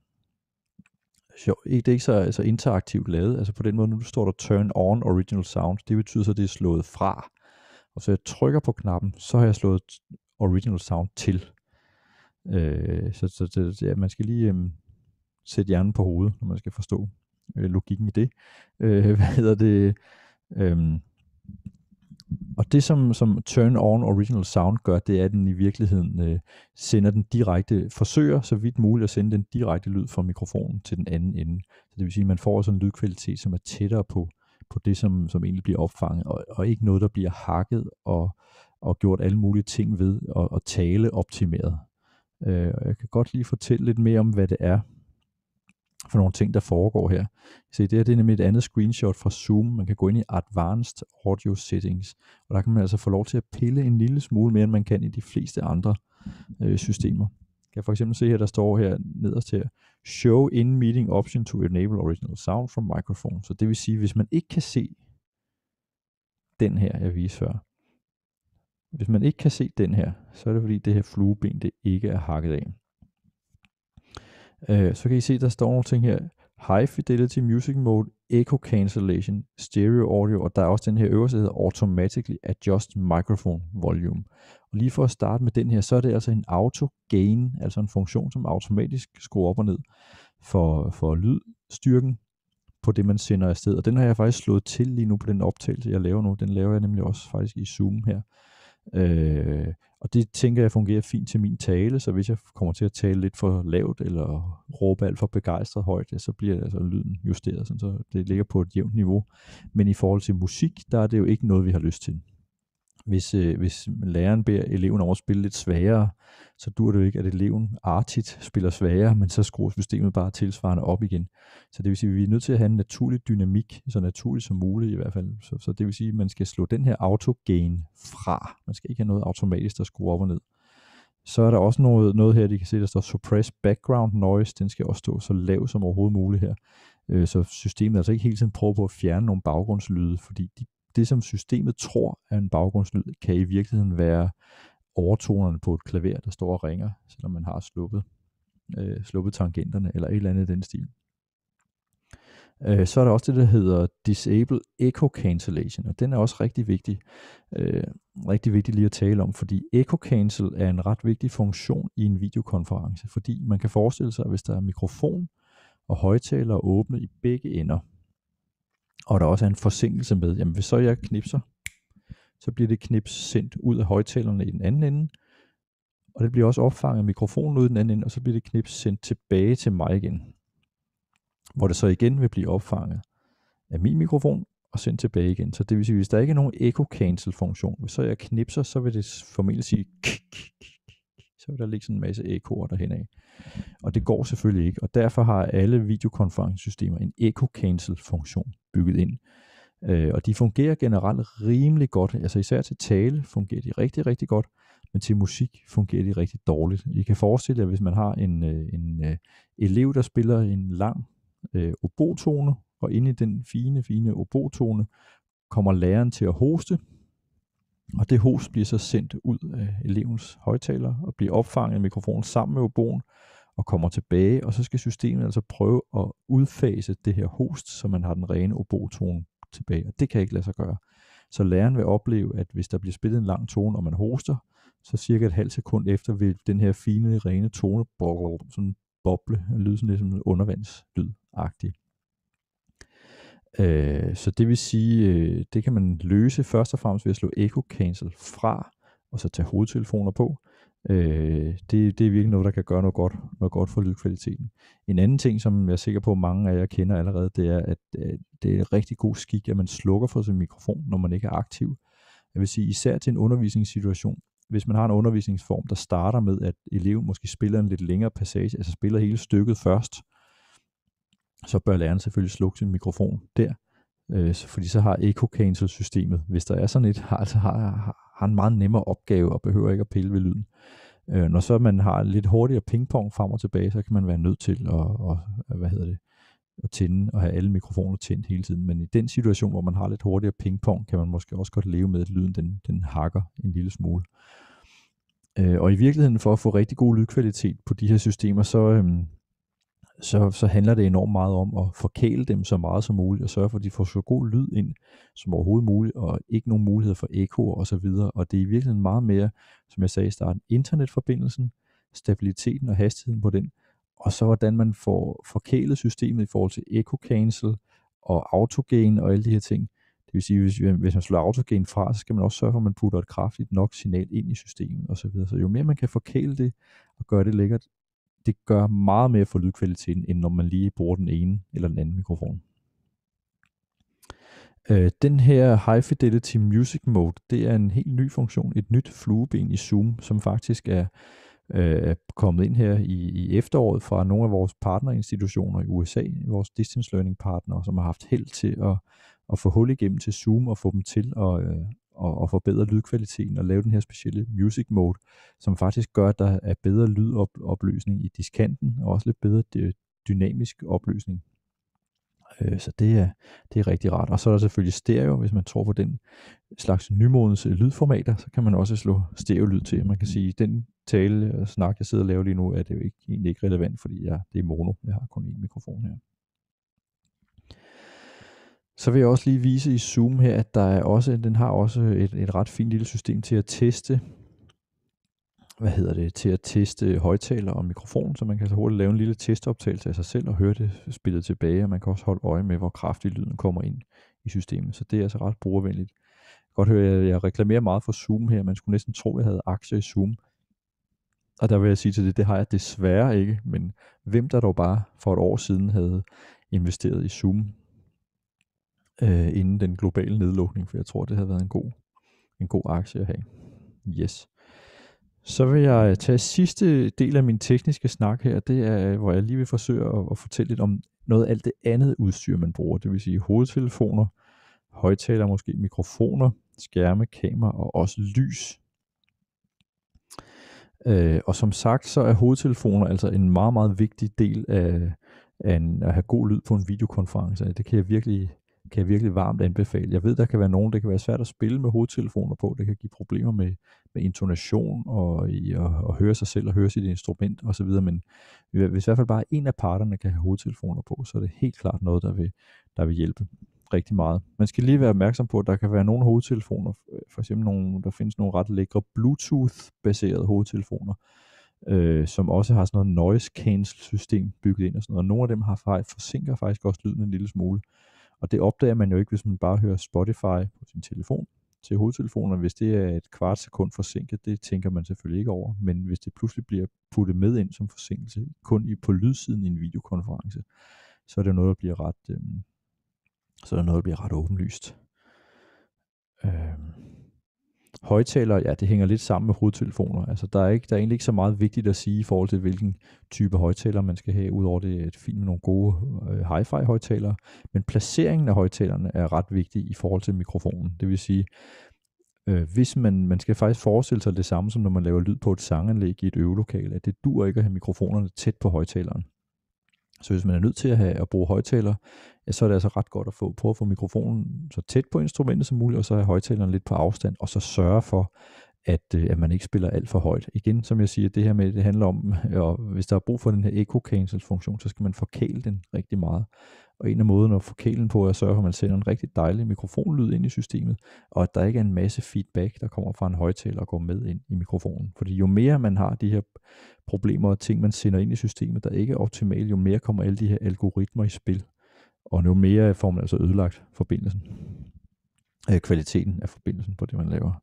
A: Så det er ikke så altså interaktivt lavet. Altså på den måde, nu står der Turn On Original Sound. Det betyder så, at det er slået fra. Og så jeg trykker på knappen, så har jeg slået original sound til. Øh, så så det, ja, man skal lige øh, sætte hjernen på hovedet, når man skal forstå øh, logikken i det. Øh, hvad hedder det? Øh, og det som, som Turn On Original Sound gør, det er, at den i virkeligheden øh, sender den direkte, forsøger så vidt muligt at sende den direkte lyd fra mikrofonen til den anden ende. Så det vil sige, at man får sådan en lydkvalitet, som er tættere på, på det, som, som egentlig bliver opfanget, og, og ikke noget, der bliver hakket og, og gjort alle mulige ting ved at, at tale optimeret. Øh, og jeg kan godt lige fortælle lidt mere om, hvad det er for nogle ting, der foregår her. Se, det her det er nemlig et andet screenshot fra Zoom. Man kan gå ind i Advanced Audio Settings, og der kan man altså få lov til at pille en lille smule mere, end man kan i de fleste andre øh, systemer. Jeg kan for eksempel se her, der står her nederst her, Show in Meeting Option to Enable Original Sound from Microphone. Så det vil sige, hvis man ikke kan se den her, jeg viste før, hvis man ikke kan se den her, så er det fordi det her flueben, det ikke er hakket af. Øh, så kan I se, der står nogle ting her. High Fidelity Music Mode, Echo Cancellation, Stereo Audio, og der er også den her øverste, der hedder Automatically Adjust Microphone Volume. Og lige for at starte med den her, så er det altså en auto gain, altså en funktion, som automatisk skruer op og ned for, for lydstyrken på det, man sender afsted. Og den har jeg faktisk slået til lige nu på den optagelse, jeg laver nu. Den laver jeg nemlig også faktisk i Zoom her. Øh, og det tænker jeg fungerer fint til min tale, så hvis jeg kommer til at tale lidt for lavt, eller råbe alt for begejstret højt, så bliver altså lyden justeret, sådan, så det ligger på et jævnt niveau. Men i forhold til musik, der er det jo ikke noget, vi har lyst til hvis, øh, hvis læreren beder eleven over at spille lidt svagere, så dur det jo ikke, at eleven artigt spiller svagere, men så skruer systemet bare tilsvarende op igen. Så det vil sige, at vi er nødt til at have en naturlig dynamik, så naturligt som muligt i hvert fald. Så, så det vil sige, at man skal slå den her autogain fra. Man skal ikke have noget automatisk, der skruer op og ned. Så er der også noget, noget her, de kan se, der står suppress background noise. Den skal også stå så lav som overhovedet muligt her. Øh, så systemet altså ikke hele tiden prøver på at fjerne nogle baggrundslyde, fordi de det, som systemet tror er en baggrundslyd, kan i virkeligheden være overtonerne på et klaver, der står og ringer, selvom man har sluppet, øh, sluppet tangenterne, eller et eller andet i den stil. Øh, så er der også det, der hedder Disable Echo Cancellation, og den er også rigtig vigtig, øh, rigtig vigtig lige at tale om, fordi Echo Cancel er en ret vigtig funktion i en videokonference, fordi man kan forestille sig, at hvis der er mikrofon og højtaler åbne i begge ender, og der også er en forsinkelse med, jamen hvis så jeg knipser, så bliver det knips sendt ud af højtalerne i den anden ende, og det bliver også opfanget af mikrofonen ud i den anden ende, og så bliver det knips sendt tilbage til mig igen, hvor det så igen vil blive opfanget af min mikrofon og sendt tilbage igen. Så det vil sige, hvis der ikke er nogen echo cancel funktion, hvis så jeg knipser, så vil det formentlig sige så vil der ligge sådan en masse ekoer derhen af. Og det går selvfølgelig ikke, og derfor har alle videokonferencesystemer en echo cancel funktion bygget ind. Øh, og de fungerer generelt rimelig godt, altså især til tale fungerer de rigtig, rigtig godt, men til musik fungerer de rigtig dårligt. I kan forestille jer, hvis man har en, øh, en øh, elev, der spiller en lang øh, obotone, og inde i den fine, fine obotone kommer læreren til at hoste, og det host bliver så sendt ud af elevens højtaler og bliver opfanget i mikrofonen sammen med oboen og kommer tilbage, og så skal systemet altså prøve at udfase det her host, så man har den rene obotone tilbage, og det kan ikke lade sig gøre. Så læreren vil opleve, at hvis der bliver spillet en lang tone, og man hoster, så cirka et halvt sekund efter vil den her fine, rene tone sådan boble, og lyde sådan lidt som en undervandslyd-agtig. Øh, så det vil sige, øh, det kan man løse først og fremmest ved at slå Echo Cancel fra, og så tage hovedtelefoner på. Øh, det, det er virkelig noget, der kan gøre noget godt, noget godt for lydkvaliteten. En anden ting, som jeg er sikker på, at mange af jer kender allerede, det er, at øh, det er en rigtig god skik, at man slukker for sin mikrofon, når man ikke er aktiv. Jeg vil sige, især til en undervisningssituation, hvis man har en undervisningsform, der starter med, at eleven måske spiller en lidt længere passage, altså spiller hele stykket først, så bør læreren selvfølgelig slukke sin mikrofon der, øh, fordi så har echo cancel systemet, hvis der er sådan et, har, altså har, har en meget nemmere opgave og behøver ikke at pille ved lyden. Øh, når så man har lidt hurtigere pingpong frem og tilbage, så kan man være nødt til at, at hvad hedder det, at tænde og have alle mikrofoner tændt hele tiden. Men i den situation, hvor man har lidt hurtigere pingpong, kan man måske også godt leve med, at lyden den, den hakker en lille smule. Øh, og i virkeligheden for at få rigtig god lydkvalitet på de her systemer, så, øhm, så, så handler det enormt meget om at forkæle dem så meget som muligt, og sørge for, at de får så god lyd ind som overhovedet muligt, og ikke nogen mulighed for ekko og så videre. Og det er i virkeligheden meget mere, som jeg sagde i starten, internetforbindelsen, stabiliteten og hastigheden på den, og så hvordan man får forkælet systemet i forhold til echo cancel og autogain og alle de her ting. Det vil sige, hvis, hvis man slår autogain fra, så skal man også sørge for, at man putter et kraftigt nok signal ind i systemet osv. Så, videre. så jo mere man kan forkæle det og gøre det lækkert, det gør meget mere for lydkvaliteten, end når man lige bruger den ene eller den anden mikrofon. Øh, den her High Fidelity Music Mode, det er en helt ny funktion, et nyt flueben i Zoom, som faktisk er øh, er kommet ind her i, i efteråret fra nogle af vores partnerinstitutioner i USA, vores distance learning partnere, som har haft held til at, at få hul igennem til Zoom og få dem til at, øh, og, og forbedre lydkvaliteten og lave den her specielle music mode, som faktisk gør, at der er bedre lydopløsning i diskanten og også lidt bedre øh, dynamisk opløsning. Øh, så det er, det er rigtig rart. Og så er der selvfølgelig stereo, hvis man tror på den slags nymodens øh, lydformater, så kan man også slå stereo-lyd til. Man kan sige, at den tale og snak, jeg sidder og laver lige nu, er det jo ikke, egentlig ikke relevant, fordi jeg, det er mono. Jeg har kun én mikrofon her. Så vil jeg også lige vise i Zoom her, at der er også, den har også et, et ret fint lille system til at teste hvad hedder det, til at teste højtaler og mikrofon, så man kan så hurtigt lave en lille testoptagelse af sig selv og høre det spillet tilbage, og man kan også holde øje med, hvor kraftig lyden kommer ind i systemet. Så det er altså ret brugervenligt. Jeg kan godt høre, at jeg reklamerer meget for Zoom her. Man skulle næsten tro, at jeg havde aktier i Zoom. Og der vil jeg sige til det, det har jeg desværre ikke, men hvem der dog bare for et år siden havde investeret i Zoom, øh, inden den globale nedlukning, for jeg tror, det havde været en god, en god aktie at have. Yes. Så vil jeg tage sidste del af min tekniske snak her, det er, hvor jeg lige vil forsøge at, at fortælle lidt om noget af alt det andet udstyr, man bruger. Det vil sige hovedtelefoner, højtalere, måske mikrofoner, skærme, kamera og også lys. Øh, og som sagt, så er hovedtelefoner altså en meget, meget vigtig del af, af en, at have god lyd på en videokonference. Det kan jeg virkelig kan jeg virkelig varmt anbefale. Jeg ved, der kan være nogen, det kan være svært at spille med hovedtelefoner på. Det kan give problemer med, med intonation og i at, at høre sig selv og høre sit instrument osv. Men hvis i hvert fald bare en af parterne kan have hovedtelefoner på, så er det helt klart noget, der vil, der vil hjælpe rigtig meget. Man skal lige være opmærksom på, at der kan være nogle hovedtelefoner, for eksempel nogle, der findes nogle ret lækre Bluetooth-baserede hovedtelefoner, øh, som også har sådan noget noise cancel system bygget ind og sådan noget. Og nogle af dem har forsinker faktisk også lyden en lille smule. Og det opdager man jo ikke, hvis man bare hører Spotify på sin telefon til hovedtelefoner. Hvis det er et kvart sekund forsinket, det tænker man selvfølgelig ikke over. Men hvis det pludselig bliver puttet med ind som forsinkelse, kun i, på lydsiden i en videokonference, så er det noget, der bliver ret, øh, så er det noget, der bliver ret åbenlyst. Øh, højtalere, ja, det hænger lidt sammen med hovedtelefoner. Altså, der er, ikke, der er egentlig ikke så meget vigtigt at sige i forhold til, hvilken type højtaler man skal have, udover det er et fint med nogle gode øh, hi-fi højtalere. Men placeringen af højtalerne er ret vigtig i forhold til mikrofonen. Det vil sige, øh, hvis man, man skal faktisk forestille sig det samme, som når man laver lyd på et sanganlæg i et øvelokale, at det dur ikke at have mikrofonerne tæt på højtaleren. Så hvis man er nødt til at, have, at bruge højtaler, ja, så er det altså ret godt at få, prøve at få mikrofonen så tæt på instrumentet som muligt, og så have højtalerne lidt på afstand, og så sørge for, at, øh, at man ikke spiller alt for højt. Igen, som jeg siger, det her med, det handler om, og hvis der er brug for den her echo cancel funktion, så skal man forkæle den rigtig meget. Og en af måderne at få kælen på er at sørge for, at man sender en rigtig dejlig mikrofonlyd ind i systemet, og at der ikke er en masse feedback, der kommer fra en højtaler og går med ind i mikrofonen. Fordi jo mere man har de her problemer og ting, man sender ind i systemet, der ikke er optimale, jo mere kommer alle de her algoritmer i spil. Og jo mere får man altså ødelagt forbindelsen. Øh, kvaliteten af forbindelsen på det, man laver.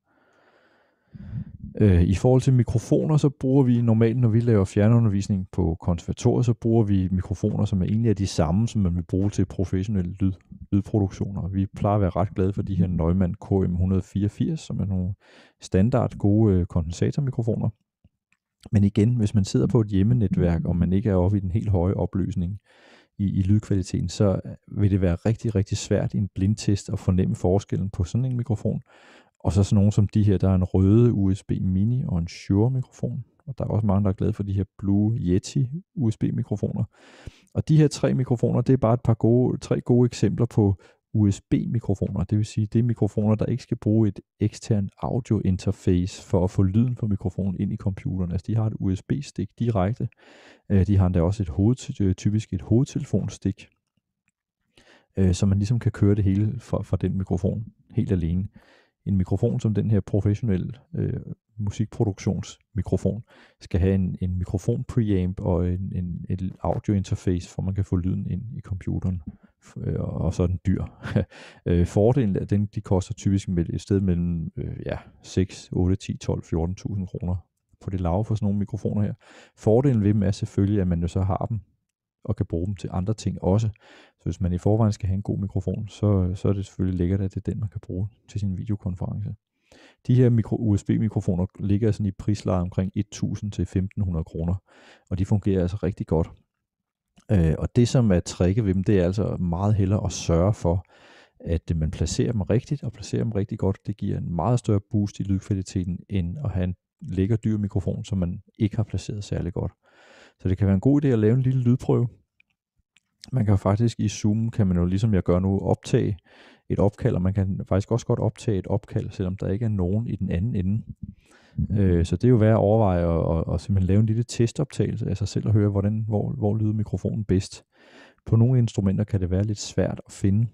A: Øh, I forhold til mikrofoner, så bruger vi normalt, når vi laver fjernundervisning på konservatoriet, så bruger vi mikrofoner, som er egentlig er de samme, som man vil bruge til professionelle lyd, lydproduktioner. Vi plejer at være ret glade for de her Neumann KM184, som er nogle standard gode øh, kondensatormikrofoner. Men igen, hvis man sidder på et hjemmenetværk, og man ikke er oppe i den helt høje opløsning i, i lydkvaliteten, så øh, vil det være rigtig, rigtig svært i en blindtest at fornemme forskellen på sådan en mikrofon, og så sådan nogle som de her, der er en røde USB Mini og en Shure mikrofon. Og der er også mange, der er glade for de her Blue Yeti USB mikrofoner. Og de her tre mikrofoner, det er bare et par gode, tre gode eksempler på USB-mikrofoner. Det vil sige, det er mikrofoner, der ikke skal bruge et ekstern audio interface for at få lyden fra mikrofonen ind i computeren. Altså de har et USB-stik direkte. Øh, de har endda også et hoved, øh, typisk et hovedtelefonstik, øh, så man ligesom kan køre det hele fra, fra den mikrofon helt alene en mikrofon som den her professionelle øh, musikproduktionsmikrofon skal have en, en mikrofon preamp og en, en, et audio interface, hvor man kan få lyden ind i computeren. Øh, og så er den dyr. øh, fordelen er, den de koster typisk med et sted mellem øh, ja, 6, 8, 10, 12, 14.000 kroner på det lave for sådan nogle mikrofoner her. Fordelen ved dem er selvfølgelig, at man jo så har dem og kan bruge dem til andre ting også. Så hvis man i forvejen skal have en god mikrofon, så, så er det selvfølgelig lækkert, at det er den, man kan bruge til sin videokonference. De her mikro, USB-mikrofoner ligger sådan i prisleje omkring 1.000 til 1.500 kroner, og de fungerer altså rigtig godt. Øh, og det som er tricket ved dem, det er altså meget hellere at sørge for, at man placerer dem rigtigt, og placerer dem rigtig godt. Det giver en meget større boost i lydkvaliteten, end at have en lækker dyr mikrofon, som man ikke har placeret særlig godt. Så det kan være en god idé at lave en lille lydprøve. Man kan faktisk i Zoom, kan man jo ligesom jeg gør nu, optage et opkald, og man kan faktisk også godt optage et opkald, selvom der ikke er nogen i den anden ende. Øh, så det er jo værd at overveje at, at, at simpelthen lave en lille testoptagelse af sig selv og høre, hvordan, hvor, hvor lyder mikrofonen bedst. På nogle instrumenter kan det være lidt svært at finde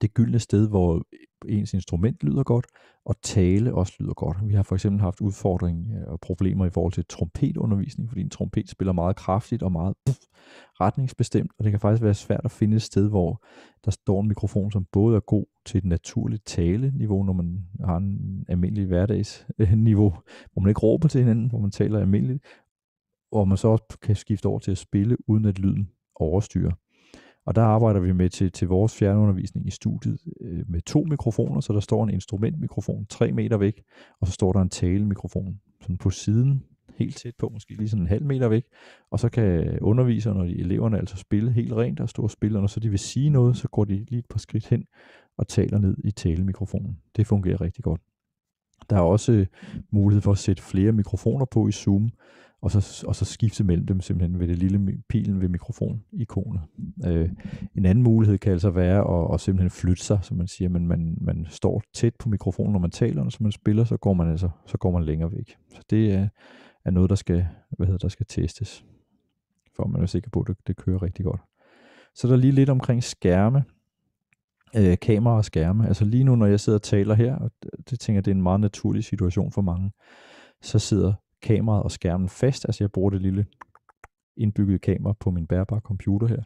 A: det gyldne sted, hvor ens instrument lyder godt, og tale også lyder godt. Vi har for eksempel haft udfordringer øh, og problemer i forhold til trompetundervisning, fordi en trompet spiller meget kraftigt og meget puff, retningsbestemt, og det kan faktisk være svært at finde et sted, hvor der står en mikrofon, som både er god til et naturligt tale-niveau, når man har en almindelig hverdagsniveau, hvor man ikke råber til hinanden, hvor man taler almindeligt, og man så også kan skifte over til at spille, uden at lyden overstyrer. Og der arbejder vi med til, til vores fjernundervisning i studiet øh, med to mikrofoner, så der står en instrumentmikrofon tre meter væk, og så står der en talemikrofon sådan på siden, helt tæt på, måske lige sådan en halv meter væk, og så kan underviserne og eleverne altså spille helt rent og stå og spille, og når så de vil sige noget, så går de lige et par skridt hen og taler ned i talemikrofonen. Det fungerer rigtig godt. Der er også øh, mulighed for at sætte flere mikrofoner på i Zoom, og så, og så skifte mellem dem simpelthen ved det lille pilen ved mikrofonikonet. Øh, en anden mulighed kan altså være at, at simpelthen flytte sig, som man siger, men man, man står tæt på mikrofonen, når man taler, og når man spiller, så går man altså så går man længere væk. Så det er, er noget, der skal, hvad hedder, der skal testes, for man er sikker på, at det, det kører rigtig godt. Så der er lige lidt omkring skærme, øh, kamera og skærme. Altså lige nu, når jeg sidder og taler her, og det, det tænker jeg, det er en meget naturlig situation for mange, så sidder kameraet og skærmen fast. Altså jeg bruger det lille indbyggede kamera på min bærbare computer her.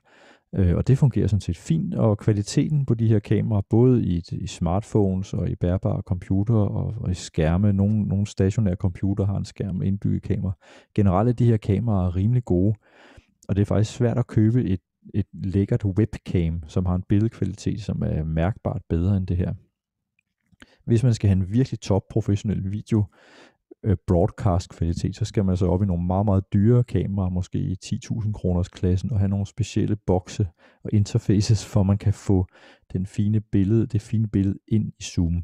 A: Øh, og det fungerer sådan set fint, og kvaliteten på de her kameraer, både i, i smartphones og i bærbare computer og, og i skærme, nogle, nogle stationære computer har en skærm med indbygget kamera. Generelt er de her kameraer rimelig gode, og det er faktisk svært at købe et, et lækkert webcam, som har en billedkvalitet, som er mærkbart bedre end det her. Hvis man skal have en virkelig top professionel video, øh, broadcast kvalitet, så skal man så op i nogle meget, meget dyre kameraer, måske i 10.000 kroners klassen, og have nogle specielle bokse og interfaces, for man kan få den fine billede, det fine billede ind i Zoom.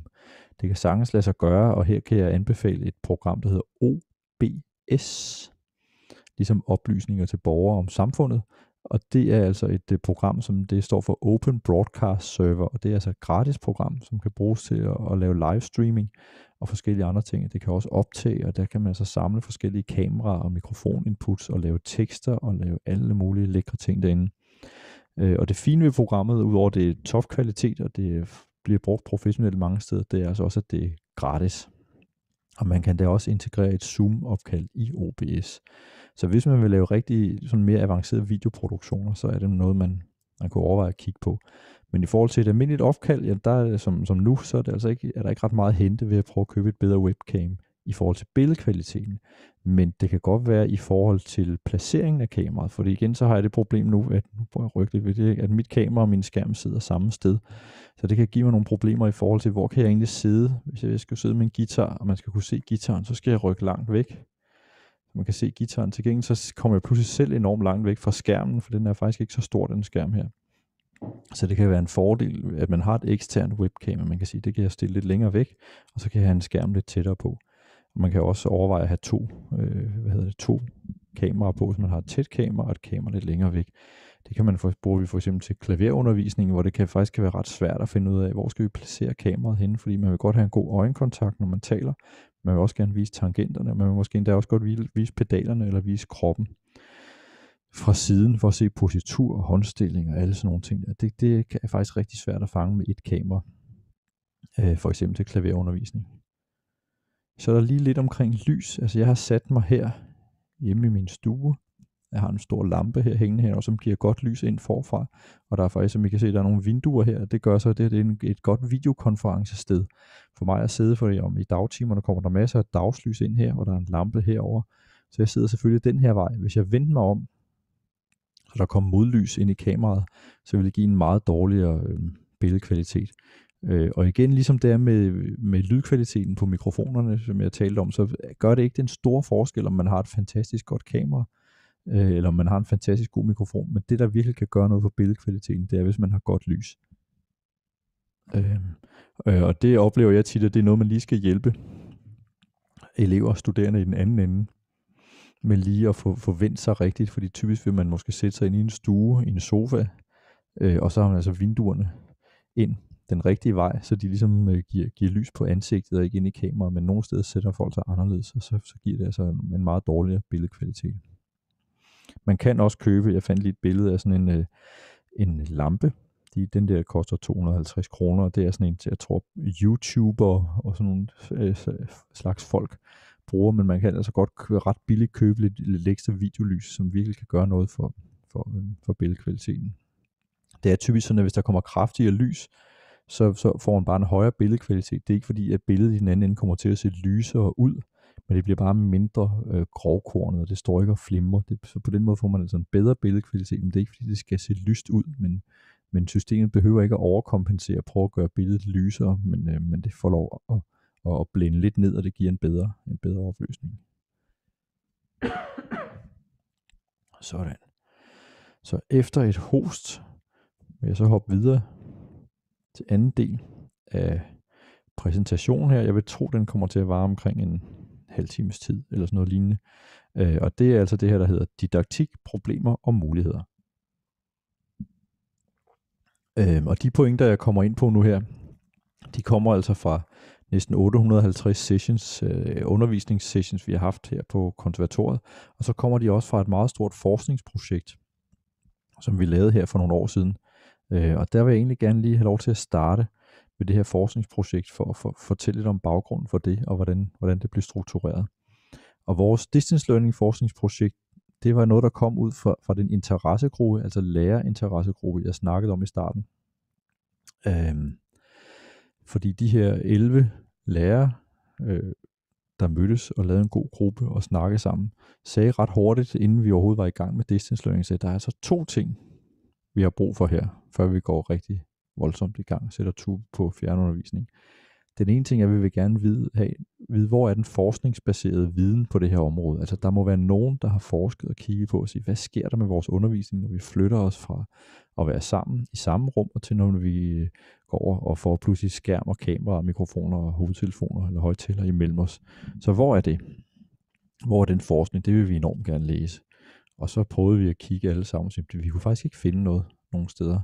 A: Det kan sagtens lade sig gøre, og her kan jeg anbefale et program, der hedder OBS, ligesom oplysninger til borgere om samfundet, og det er altså et øh, program, som det står for Open Broadcast Server, og det er altså et gratis program, som kan bruges til at, at lave live streaming og forskellige andre ting. Det kan også optage, og der kan man altså samle forskellige kameraer og mikrofoninputs og lave tekster og lave alle mulige lækre ting derinde. Øh, og det fine ved programmet, udover det er topkvalitet, og det bliver brugt professionelt mange steder, det er altså også, at det er gratis. Og man kan da også integrere et Zoom-opkald i OBS. Så hvis man vil lave rigtig sådan mere avancerede videoproduktioner, så er det noget, man, man kunne overveje at kigge på. Men i forhold til et almindeligt opkald, ja, der, som, som nu, så er, det altså ikke, er der ikke ret meget at hente ved at prøve at købe et bedre webcam i forhold til billedkvaliteten. Men det kan godt være i forhold til placeringen af kameraet, fordi igen så har jeg det problem nu, at nu prøver jeg rykke ved det, at mit kamera og min skærm sidder samme sted. Så det kan give mig nogle problemer i forhold til, hvor kan jeg egentlig sidde, hvis jeg skal sidde med en guitar, og man skal kunne se gitaren, så skal jeg rykke langt væk. Man kan se gitaren til gengæld, så kommer jeg pludselig selv enormt langt væk fra skærmen, for den er faktisk ikke så stor, den skærm her. Så det kan være en fordel, at man har et eksternt webcam, og man kan sige, det kan jeg stille lidt længere væk, og så kan jeg have en skærm lidt tættere på. Man kan også overveje at have to, øh, hvad hedder det, to kameraer på, så man har et tæt kamera og et kamera lidt længere væk. Det kan man for, bruge vi for eksempel til klaverundervisning, hvor det kan, faktisk kan være ret svært at finde ud af, hvor skal vi placere kameraet henne, fordi man vil godt have en god øjenkontakt, når man taler. Man vil også gerne vise tangenterne, men man vil måske endda også godt vise pedalerne eller vise kroppen fra siden for at se positur og håndstilling og alle sådan nogle ting. Det, det er faktisk rigtig svært at fange med et kamera, øh, for eksempel til klaverundervisning. Så er der lige lidt omkring lys. Altså jeg har sat mig her hjemme i min stue. Jeg har en stor lampe her hængende her, som giver godt lys ind forfra. Og der er faktisk, som I kan se, der er nogle vinduer her. Det gør så, at det, det er et godt videokonferencested for mig at sidde, for om i dagtimerne kommer der masser af dagslys ind her, og der er en lampe herover. Så jeg sidder selvfølgelig den her vej. Hvis jeg vender mig om, så der kommer modlys ind i kameraet, så vil det give en meget dårligere øh, billedkvalitet. Øh, og igen, ligesom det er med, med lydkvaliteten på mikrofonerne, som jeg talte om, så gør det ikke den store forskel, om man har et fantastisk godt kamera, øh, eller om man har en fantastisk god mikrofon. Men det, der virkelig kan gøre noget for billedkvaliteten, det er, hvis man har godt lys. Øh, øh, og det oplever jeg tit, at det er noget, man lige skal hjælpe elever og studerende i den anden ende med lige at få, forvente sig rigtigt, fordi typisk vil man måske sætte sig ind i en stue, i en sofa, øh, og så har man altså vinduerne ind den rigtige vej, så de ligesom øh, giver, giver lys på ansigtet og ikke ind i kameraet, men nogle steder sætter folk sig anderledes, og så, så giver det altså en meget dårligere billedkvalitet. Man kan også købe, jeg fandt lige et billede af sådan en, øh, en lampe, de, den der koster 250 kroner, det er sådan en, jeg tror, YouTuber og sådan nogle øh, slags folk bruger, men man kan altså godt ret billigt købe lidt, lidt ekstra videolys, som virkelig kan gøre noget for, for, øh, for billedkvaliteten. Det er typisk sådan, at hvis der kommer kraftigere lys, så, så får man bare en højere billedkvalitet. Det er ikke fordi, at billedet i den anden ende kommer til at se lysere ud, men det bliver bare mindre øh, grovkornet, og det står ikke og flimrer. Det, så på den måde får man altså en bedre billedkvalitet, men det er ikke fordi, det skal se lyst ud, men, men systemet behøver ikke at overkompensere og prøve at gøre billedet lysere, men, øh, men det får lov at, at, at blænde lidt ned, og det giver en bedre, en bedre opløsning. Sådan. Så efter et host vil jeg så hoppe videre til anden del af præsentationen her. Jeg vil tro, den kommer til at vare omkring en halv times tid, eller sådan noget lignende. Øh, og det er altså det her, der hedder didaktik, problemer og muligheder. Øh, og de pointer, jeg kommer ind på nu her, de kommer altså fra næsten 850 sessions, øh, undervisningssessions, vi har haft her på konservatoriet. Og så kommer de også fra et meget stort forskningsprojekt, som vi lavede her for nogle år siden, Øh, og der vil jeg egentlig gerne lige have lov til at starte med det her forskningsprojekt for at for, fortælle lidt om baggrunden for det, og hvordan, hvordan det blev struktureret. Og vores distance learning forskningsprojekt, det var noget, der kom ud fra, fra den interessegruppe, altså lærerinteressegruppe, jeg snakkede om i starten. Øhm, fordi de her 11 lærere, øh, der mødtes og lavede en god gruppe og snakkede sammen, sagde ret hurtigt, inden vi overhovedet var i gang med distance learning, at der er altså to ting, vi har brug for her, før vi går rigtig voldsomt i gang og sætter tube på fjernundervisning. Den ene ting jeg vil gerne vide, have, vide, hvor er den forskningsbaserede viden på det her område. Altså der må være nogen, der har forsket og kigget på og sige, hvad sker der med vores undervisning, når vi flytter os fra at være sammen i samme rum, og til når vi går over og får pludselig skærm og kamera og mikrofoner og hovedtelefoner eller højtaler imellem os. Så hvor er det? Hvor er den forskning? Det vil vi enormt gerne læse. Og så prøvede vi at kigge alle sammen, og vi kunne faktisk ikke finde noget nogen steder.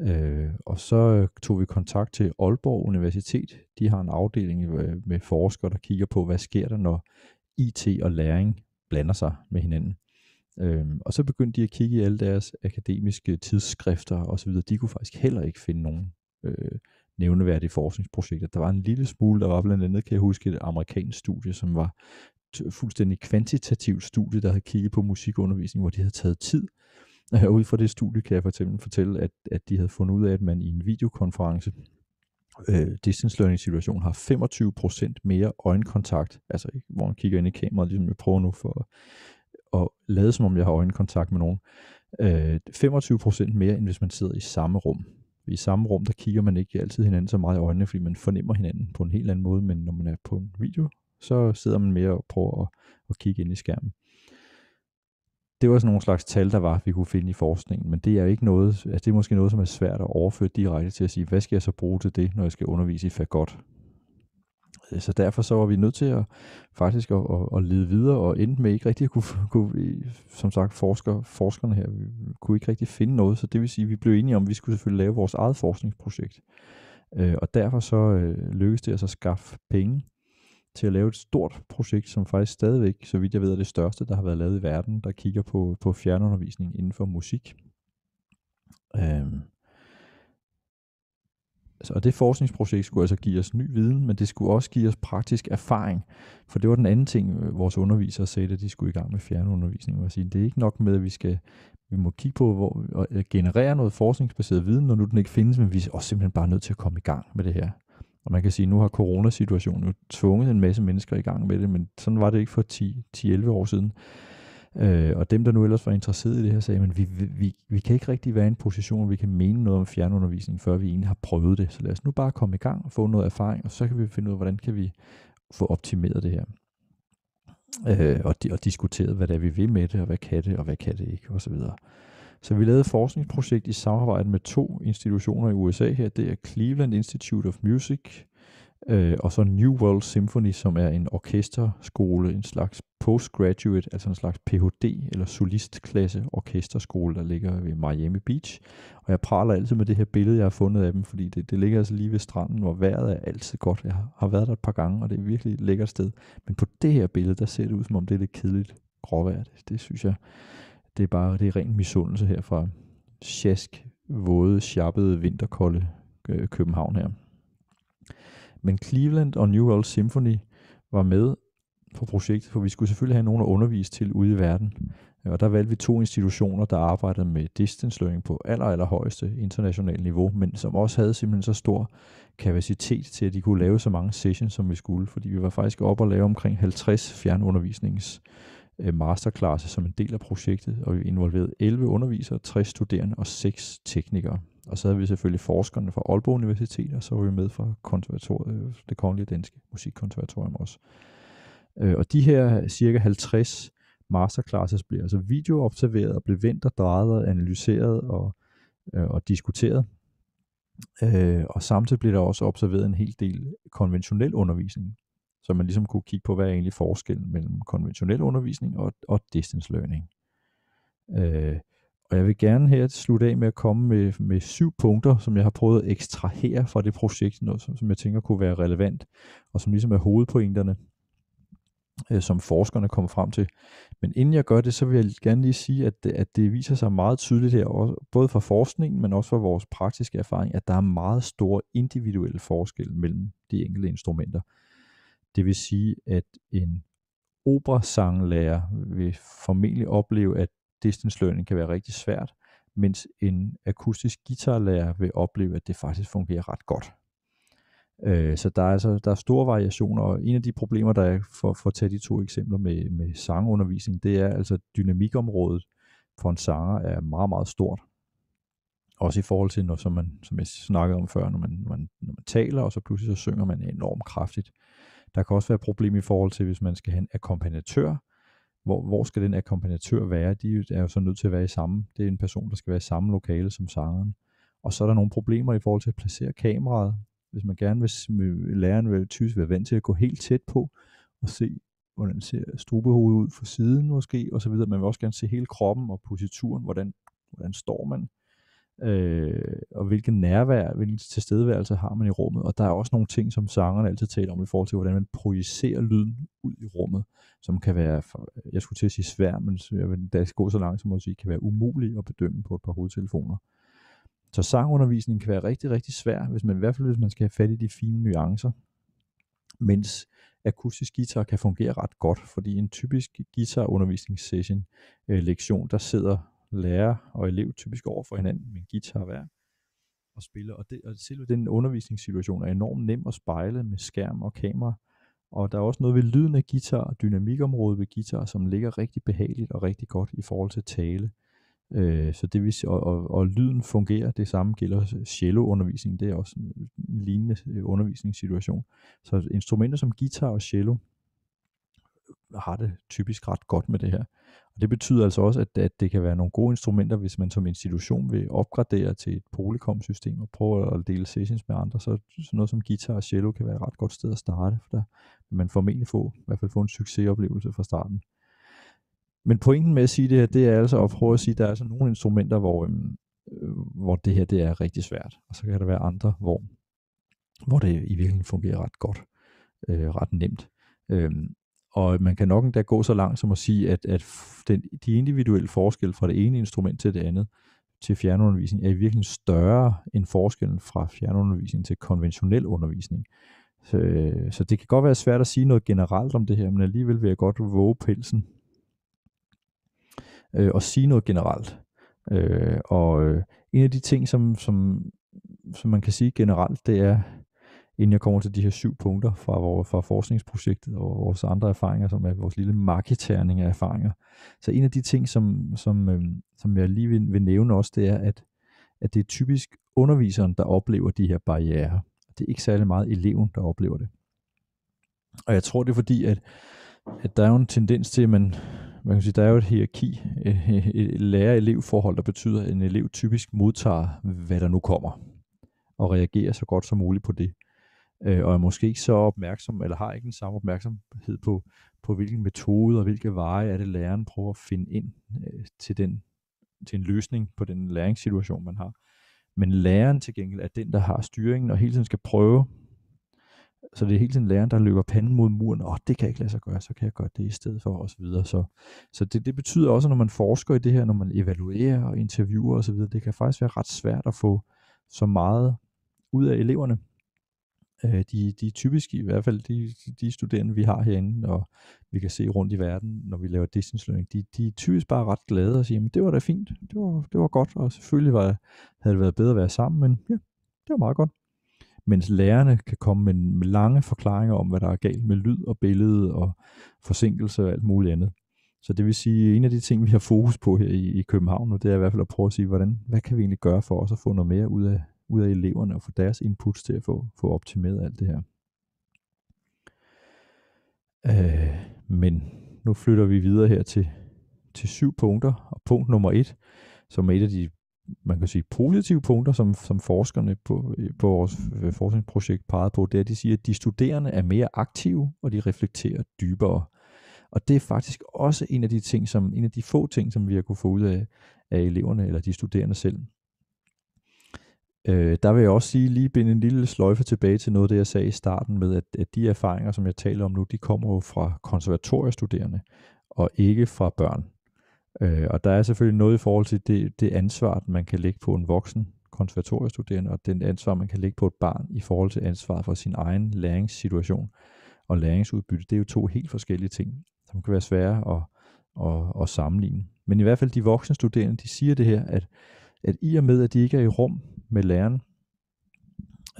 A: Øh, og så øh, tog vi kontakt til Aalborg Universitet. De har en afdeling øh, med forskere, der kigger på, hvad sker der, når IT og læring blander sig med hinanden. Øh, og så begyndte de at kigge i alle deres akademiske tidsskrifter osv. De kunne faktisk heller ikke finde nogen øh, nævneværdige forskningsprojekter. Der var en lille smule, der var blandt andet, kan jeg huske, et amerikansk studie, som var fuldstændig kvantitativt studie, der havde kigget på musikundervisning, hvor de havde taget tid. Og ud fra det studie kan jeg for eksempel fortælle, at, at de havde fundet ud af, at man i en videokonference, øh, distance learning situation, har 25% mere øjenkontakt, altså hvor man kigger ind i kameraet, ligesom jeg prøver nu for at lade som om jeg har øjenkontakt med nogen, øh, 25% mere, end hvis man sidder i samme rum. I samme rum, der kigger man ikke altid hinanden så meget i øjnene, fordi man fornemmer hinanden på en helt anden måde, men når man er på en video, så sidder man mere og prøver at, at kigge ind i skærmen. Det var sådan nogle slags tal, der var, vi kunne finde i forskningen, men det er ikke noget, altså det er måske noget, som er svært at overføre direkte til at sige, hvad skal jeg så bruge til det, når jeg skal undervise i fagot? Øh, så derfor så var vi nødt til at faktisk at, at, at lede videre, og endte med ikke rigtig at kunne, kunne som sagt, forsker, forskerne her, vi kunne ikke rigtig finde noget, så det vil sige, at vi blev enige om, at vi skulle selvfølgelig lave vores eget forskningsprojekt. Øh, og derfor så øh, lykkedes det os at skaffe penge til at lave et stort projekt, som faktisk stadigvæk, så vidt jeg ved, er det største, der har været lavet i verden, der kigger på, på fjernundervisning inden for musik. Øhm. Så, og det forskningsprojekt skulle altså give os ny viden, men det skulle også give os praktisk erfaring. For det var den anden ting, vores undervisere sagde, at de skulle i gang med fjernundervisning. Og sige, det er ikke nok med, at vi skal vi må kigge på hvor, og øh, generere noget forskningsbaseret viden, når nu den ikke findes, men vi er også simpelthen bare nødt til at komme i gang med det her. Og man kan sige, at nu har coronasituationen jo tvunget en masse mennesker i gang med det, men sådan var det ikke for 10-11 år siden. Øh, og dem, der nu ellers var interesseret i det her, sagde, men vi, vi, vi kan ikke rigtig være i en position, hvor vi kan mene noget om fjernundervisning, før vi egentlig har prøvet det. Så lad os nu bare komme i gang og få noget erfaring, og så kan vi finde ud af, hvordan kan vi få optimeret det her. Øh, og, og diskuteret, hvad det er, vi vil med det, og hvad kan det, og hvad kan det ikke, osv. Så, vi lavede et forskningsprojekt i samarbejde med to institutioner i USA her. Det er Cleveland Institute of Music, øh, og så New World Symphony, som er en orkesterskole, en slags postgraduate, altså en slags Ph.D. eller solistklasse orkesterskole, der ligger ved Miami Beach. Og jeg praler altid med det her billede, jeg har fundet af dem, fordi det, det ligger altså lige ved stranden, hvor vejret er altid godt. Jeg har, har været der et par gange, og det er virkelig et lækkert sted. Men på det her billede, der ser det ud, som om det er lidt kedeligt gråvejr. Det, det synes jeg, det er bare det er ren misundelse her fra sjask, våde, sjappede, vinterkolde øh, København her. Men Cleveland og New World Symphony var med på projektet, for vi skulle selvfølgelig have nogen at undervise til ude i verden. Og der valgte vi to institutioner, der arbejdede med distance learning på aller, aller højeste internationale niveau, men som også havde simpelthen så stor kapacitet til, at de kunne lave så mange sessions, som vi skulle, fordi vi var faktisk oppe og lave omkring 50 fjernundervisnings Øh, masterklasse som en del af projektet, og vi involverede 11 undervisere, 60 studerende og 6 teknikere. Og så havde vi selvfølgelig forskerne fra Aalborg Universitet, og så var vi med fra konservatoriet, øh, det kongelige danske musikkonservatorium også. Øh, og de her cirka 50 masterclasses bliver altså videoobserveret og blev vendt og drejet og analyseret og, og diskuteret. Øh, og samtidig blev der også observeret en hel del konventionel undervisning, så man ligesom kunne kigge på, hvad er egentlig forskellen mellem konventionel undervisning og, og distance learning. Øh, og jeg vil gerne her slutte af med at komme med, med syv punkter, som jeg har prøvet at ekstrahere fra det projekt, noget, som, som jeg tænker kunne være relevant, og som ligesom er hovedpointerne, øh, som forskerne kommer frem til. Men inden jeg gør det, så vil jeg gerne lige sige, at, at det viser sig meget tydeligt her, også, både fra forskningen, men også fra vores praktiske erfaring, at der er meget store individuelle forskelle mellem de enkelte instrumenter. Det vil sige, at en operasanglærer vil formentlig opleve, at distance learning kan være rigtig svært, mens en akustisk guitarlærer vil opleve, at det faktisk fungerer ret godt. Øh, så der er altså der er store variationer, og en af de problemer, der er for, for at tage de to eksempler med, med sangundervisning, det er altså dynamikområdet for en sanger er meget, meget stort. Også i forhold til noget, som, man, som jeg snakkede om før, når man, når man, når man taler, og så pludselig så synger man enormt kraftigt. Der kan også være et problem i forhold til, hvis man skal have en akkompagnatør, hvor, hvor skal den akkompagnatør være? De er jo så nødt til at være i samme, det er en person, der skal være i samme lokale som sangeren. Og så er der nogle problemer i forhold til at placere kameraet. Hvis man gerne vil, læreren vil typisk være vant til at gå helt tæt på og se, hvordan ser strubehovedet ud fra siden måske, og så videre. Man vil også gerne se hele kroppen og posituren, hvordan, hvordan står man øh, og hvilken nærvær, hvilken tilstedeværelse har man i rummet. Og der er også nogle ting, som sangerne altid taler om i forhold til, hvordan man projicerer lyden ud i rummet, som kan være, for, jeg skulle til at sige svær, men jeg vil da gå så langt som at sige, kan være umuligt at bedømme på et par hovedtelefoner. Så sangundervisningen kan være rigtig, rigtig svær, hvis man, i hvert fald hvis man skal have fat i de fine nuancer. Mens akustisk guitar kan fungere ret godt, fordi en typisk guitarundervisningssession, øh, lektion, der sidder lærer og elev typisk over for hinanden med en guitar hver og spiller. Og, det, og selve den undervisningssituation er enormt nem at spejle med skærm og kamera. Og der er også noget ved lyden af guitar og dynamikområdet ved guitar, som ligger rigtig behageligt og rigtig godt i forhold til tale. Øh, så det vil sige, og, og, og lyden fungerer, det samme gælder cello-undervisning, det er også en lignende øh, undervisningssituation. Så instrumenter som guitar og cello har det typisk ret godt med det her. Og det betyder altså også, at, at det kan være nogle gode instrumenter, hvis man som institution vil opgradere til et Polycom-system og prøve at dele sessions med andre, så sådan noget som guitar og cello kan være et ret godt sted at starte, for der vil man formentlig få, i hvert fald få en succesoplevelse fra starten. Men pointen med at sige det her, det er altså at prøve at sige, at der er altså nogle instrumenter, hvor, øhm, øh, hvor det her det er rigtig svært, og så kan der være andre, hvor, hvor det i virkeligheden fungerer ret godt, øh, ret nemt. Øhm, og man kan nok endda gå så langt som at sige, at, at den, de individuelle forskelle fra det ene instrument til det andet til fjernundervisning er i virkeligheden større end forskellen fra fjernundervisning til konventionel undervisning. Så, øh, så det kan godt være svært at sige noget generelt om det her, men alligevel vil jeg godt våge pelsen øh, og sige noget generelt. Øh, og øh, en af de ting, som, som, som man kan sige generelt, det er, inden jeg kommer til de her syv punkter fra, vores, fra forskningsprojektet og vores andre erfaringer, som er vores lille marketerning af erfaringer. Så en af de ting, som, som, øh, som jeg lige vil, vil nævne også, det er, at, at det er typisk underviseren, der oplever de her barriere. Det er ikke særlig meget eleven, der oplever det. Og jeg tror, det er fordi, at, at der er jo en tendens til, at man, man kan sige, der er jo et hierarki, et, et lærer-elev-forhold, der betyder, at en elev typisk modtager, hvad der nu kommer, og reagerer så godt som muligt på det. Øh, og er måske ikke så opmærksom, eller har ikke den samme opmærksomhed på, på hvilken metode og hvilke veje er det, læreren prøver at finde ind øh, til, den, til en løsning på den læringssituation, man har. Men læreren til gengæld er den, der har styringen, og hele tiden skal prøve så det er hele tiden læreren, der løber panden mod muren, Åh, det kan jeg ikke lade sig gøre, så kan jeg gøre det i stedet for, og så videre. Så, så det, det betyder også, når man forsker i det her, når man evaluerer og interviewer og så videre, det kan faktisk være ret svært at få så meget ud af eleverne. Øh, de, de er typisk, i hvert fald de, de studerende, vi har herinde, og vi kan se rundt i verden, når vi laver distance learning, de, de er typisk bare ret glade og siger, men det var da fint, det var, det var godt, og selvfølgelig var, havde det været bedre at være sammen, men ja, det var meget godt. Mens lærerne kan komme med, med lange forklaringer om, hvad der er galt med lyd og billede og forsinkelse og alt muligt andet. Så det vil sige, en af de ting, vi har fokus på her i, i København, og det er i hvert fald at prøve at sige, hvordan, hvad kan vi egentlig gøre for os at få noget mere ud af, ud af eleverne og få deres inputs til at få, få optimeret alt det her. Øh, men nu flytter vi videre her til, til syv punkter, og punkt nummer et, som er et af de man kan sige, positive punkter, som, som forskerne på, på vores øh, forskningsprojekt pegede på, det er, at de siger, at de studerende er mere aktive, og de reflekterer dybere. Og det er faktisk også en af de ting, som, en af de få ting, som vi har kunne få ud af, af eleverne, eller de studerende selv. Øh, der vil jeg også sige, lige binde en lille sløjfe tilbage til noget af det, jeg sagde i starten med, at, at de erfaringer, som jeg taler om nu, de kommer jo fra konservatoriestuderende, og ikke fra børn. Øh, og der er selvfølgelig noget i forhold til det, det ansvar, man kan lægge på en voksen konservatoriestuderende, og den ansvar, man kan lægge på et barn i forhold til ansvar for sin egen læringssituation og læringsudbytte. Det er jo to helt forskellige ting, som kan være svære at, at, at sammenligne. Men i hvert fald de voksne studerende, de siger det her, at, at i og med, at de ikke er i rum med læreren,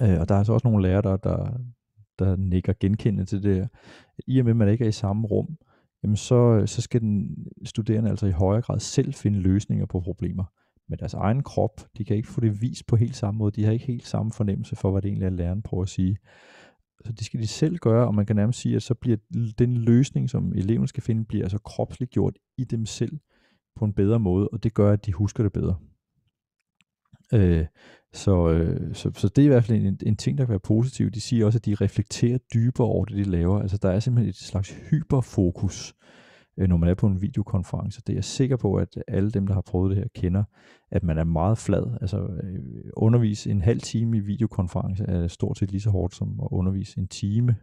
A: øh, og der er altså også nogle lærere, der, der, der nikker genkendende til det her, i og med, at man ikke er i samme rum, jamen så, så skal den studerende altså i højere grad selv finde løsninger på problemer med deres egen krop. De kan ikke få det vist på helt samme måde. De har ikke helt samme fornemmelse for, hvad det egentlig er, læreren prøver at sige. Så det skal de selv gøre, og man kan nærmest sige, at så bliver den løsning, som eleven skal finde, bliver altså kropsligt gjort i dem selv på en bedre måde, og det gør, at de husker det bedre. Øh, så, øh, så, så det er i hvert fald en, en ting, der kan være positiv. De siger også, at de reflekterer dybere over det, de laver. Altså der er simpelthen et slags hyperfokus, øh, når man er på en videokonference. Det er jeg sikker på, at alle dem, der har prøvet det her, kender, at man er meget flad. Altså øh, undervise en halv time i videokonference er stort set lige så hårdt som at undervise en time,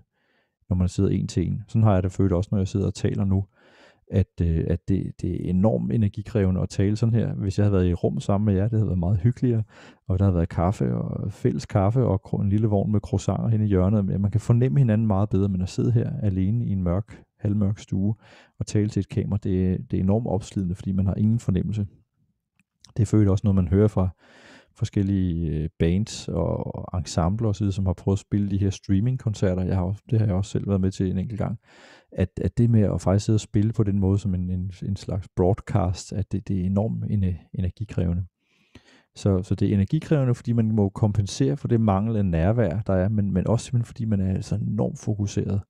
A: når man sidder en til en. Sådan har jeg det følt også, når jeg sidder og taler nu at, øh, at det, det er enormt energikrævende at tale sådan her. Hvis jeg havde været i rum sammen med jer, det havde været meget hyggeligere, og der havde været kaffe og fælles kaffe og en lille vogn med croissanter hen i hjørnet. Man kan fornemme hinanden meget bedre, men at sidde her alene i en mørk, halvmørk stue og tale til et kamera, det, det er enormt opslidende, fordi man har ingen fornemmelse. Det er følt også noget, man hører fra forskellige øh, bands og ensembler osv., som har prøvet at spille de her streaming-koncerter. Jeg har også, det har jeg også selv været med til en enkelt gang at, at det med at faktisk sidde og spille på den måde som en, en, en slags broadcast, at det, det er enormt energikrævende. Så, så det er energikrævende, fordi man må kompensere for det mangel af nærvær, der er, men, men også simpelthen fordi man er altså enormt fokuseret.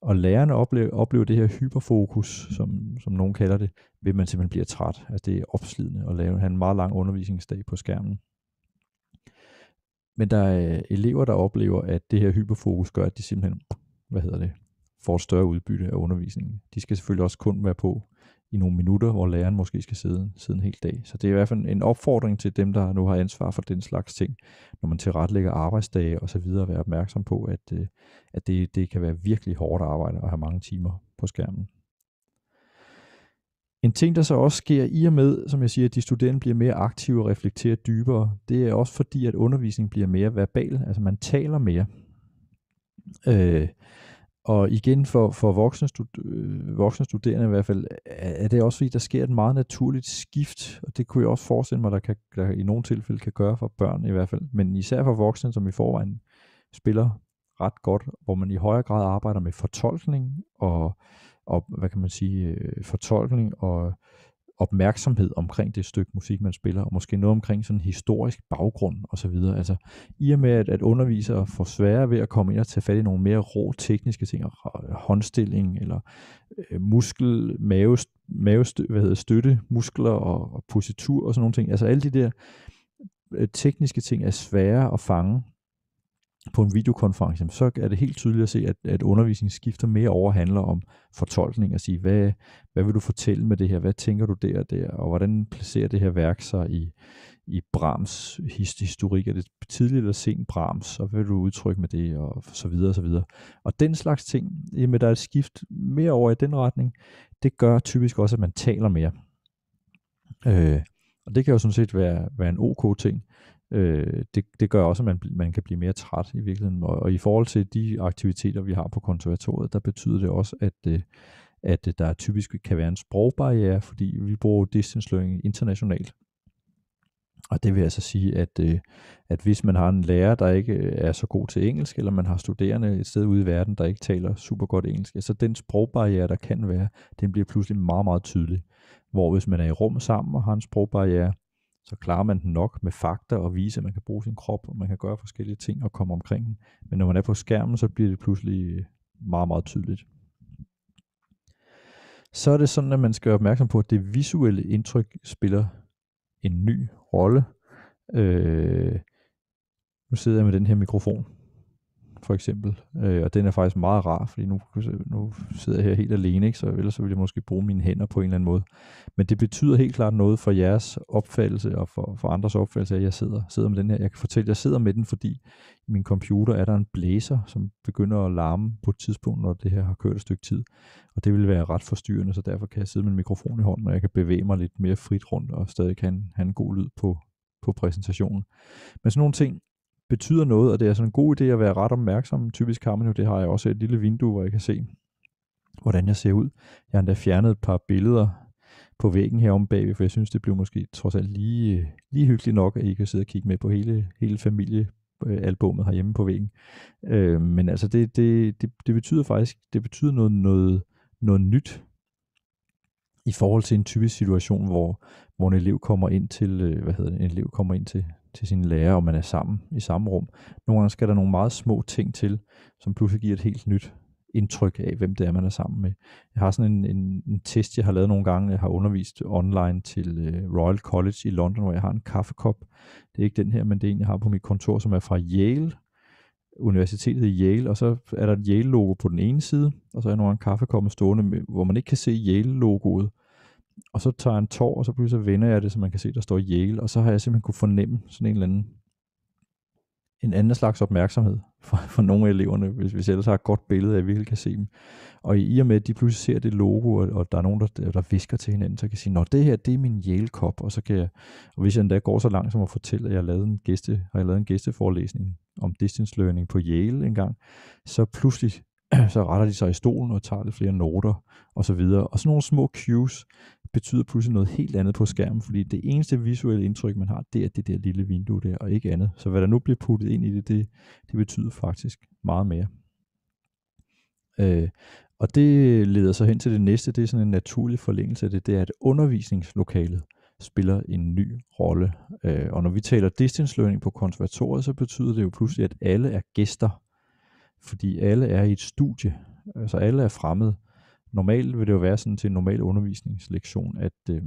A: Og lærerne oplever, oplever det her hyperfokus, som, som nogen kalder det, ved man simpelthen bliver træt. Altså det er opslidende at lave, have en meget lang undervisningsdag på skærmen. Men der er elever, der oplever, at det her hyperfokus gør, at de simpelthen, hvad hedder det, får et større udbytte af undervisningen. De skal selvfølgelig også kun være på i nogle minutter, hvor læreren måske skal sidde, sidde en hel dag. Så det er i hvert fald en opfordring til dem, der nu har ansvar for den slags ting, når man tilrettelægger arbejdsdage og så videre, at være opmærksom på, at, øh, at det, det kan være virkelig hårdt arbejde at have mange timer på skærmen. En ting, der så også sker i og med, som jeg siger, at de studerende bliver mere aktive og reflekterer dybere, det er også fordi, at undervisningen bliver mere verbal, altså man taler mere. Øh, og igen for, for voksne, stud, øh, voksne studerende i hvert fald, er, det også fordi, der sker et meget naturligt skift, og det kunne jeg også forestille mig, der, kan, der i nogle tilfælde kan gøre for børn i hvert fald, men især for voksne, som i forvejen spiller ret godt, hvor man i højere grad arbejder med fortolkning og, og hvad kan man sige, øh, fortolkning og opmærksomhed omkring det stykke musik, man spiller, og måske noget omkring sådan en historisk baggrund og så videre. Altså, i og med, at, at undervisere får sværere ved at komme ind og tage fat i nogle mere rå tekniske ting, håndstilling eller øh, muskel, mave, mave hvad hedder, støtte, muskler og, og positur og sådan nogle ting. Altså alle de der øh, tekniske ting er svære at fange på en videokonference, så er det helt tydeligt at se, at, at undervisningen skifter mere over handler om fortolkning, at sige, hvad, hvad vil du fortælle med det her, hvad tænker du der og der, og hvordan placerer det her værk sig i, i Brahms historik, er det tidligt eller sent Brahms, og hvad vil du udtrykke med det, og så videre og så videre. Og den slags ting, med der er et skift mere over i den retning, det gør typisk også, at man taler mere. Øh, og det kan jo sådan set være, være en ok ting øh, det, det gør også, at man, man kan blive mere træt i virkeligheden. Og, og i forhold til de aktiviteter, vi har på konservatoriet, der betyder det også, at, øh, at øh, der typisk kan være en sprogbarriere, fordi vi bruger distance learning internationalt. Og det vil altså sige, at, øh, at hvis man har en lærer, der ikke øh, er så god til engelsk, eller man har studerende et sted ude i verden, der ikke taler super godt engelsk, så den sprogbarriere, der kan være, den bliver pludselig meget, meget tydelig. Hvor hvis man er i rum sammen og har en sprogbarriere, så klarer man den nok med fakta og vise, at man kan bruge sin krop, og man kan gøre forskellige ting og komme omkring den. Men når man er på skærmen, så bliver det pludselig meget, meget tydeligt. Så er det sådan, at man skal være opmærksom på, at det visuelle indtryk spiller en ny rolle. Øh, nu sidder jeg med den her mikrofon, for eksempel. Øh, og den er faktisk meget rar, fordi nu, nu sidder jeg her helt alene, ikke? så ellers så ville jeg måske bruge mine hænder på en eller anden måde. Men det betyder helt klart noget for jeres opfattelse og for, for andres opfattelse, at jeg sidder, sidder med den her. Jeg kan fortælle, at jeg sidder med den, fordi i min computer er der en blæser, som begynder at larme på et tidspunkt, når det her har kørt et stykke tid. Og det vil være ret forstyrrende, så derfor kan jeg sidde med en mikrofon i hånden, og jeg kan bevæge mig lidt mere frit rundt og stadig kan have en god lyd på, på præsentationen. Men sådan nogle ting betyder noget, og det er sådan en god idé at være ret opmærksom. Typisk har man jo, det har jeg også et lille vindue, hvor jeg kan se, hvordan jeg ser ud. Jeg har endda fjernet et par billeder på væggen herom bagved, for jeg synes, det blev måske trods alt lige, lige hyggeligt nok, at I kan sidde og kigge med på hele, hele familiealbummet herhjemme på væggen. Øh, men altså, det, det, det, det betyder faktisk, det betyder noget, noget, noget nyt i forhold til en typisk situation, hvor, hvor en elev kommer ind til, øh, hvad hedder det, en elev kommer ind til, til sine lærer, og man er sammen i samme rum. Nogle gange skal der nogle meget små ting til, som pludselig giver et helt nyt indtryk af, hvem det er, man er sammen med. Jeg har sådan en, en, en test, jeg har lavet nogle gange. Jeg har undervist online til øh, Royal College i London, hvor jeg har en kaffekop. Det er ikke den her, men det er en, jeg har på mit kontor, som er fra Yale, universitetet i Yale, og så er der et Yale-logo på den ene side, og så er der nogle kaffekopper stående, med, hvor man ikke kan se Yale-logoet og så tager jeg en tår, og så pludselig vender jeg det, så man kan se, der står Yale, og så har jeg simpelthen kunne fornemme sådan en eller anden, en anden slags opmærksomhed for, for nogle af eleverne, hvis, hvis jeg ellers har et godt billede, at jeg virkelig kan se dem. Og i og med, at de pludselig ser det logo, og, og der er nogen, der, der visker til hinanden, så kan jeg sige, nå, det her, det er min Yale-kop, og så kan jeg, og hvis jeg endda går så langt som at fortælle, at jeg har lavet en, gæste, har jeg lavet en gæsteforelæsning om distance learning på Yale engang, så pludselig så retter de sig i stolen og tager lidt flere noter og så videre. Og sådan nogle små cues betyder pludselig noget helt andet på skærmen, fordi det eneste visuelle indtryk, man har, det er det der lille vindue der, og ikke andet. Så hvad der nu bliver puttet ind i det, det, det betyder faktisk meget mere. Øh, og det leder så hen til det næste, det er sådan en naturlig forlængelse af det, det er, at undervisningslokalet spiller en ny rolle. Øh, og når vi taler distance learning på konservatoriet, så betyder det jo pludselig, at alle er gæster, fordi alle er i et studie, altså alle er fremmede. Normalt vil det jo være sådan til en normal undervisningslektion, at øh,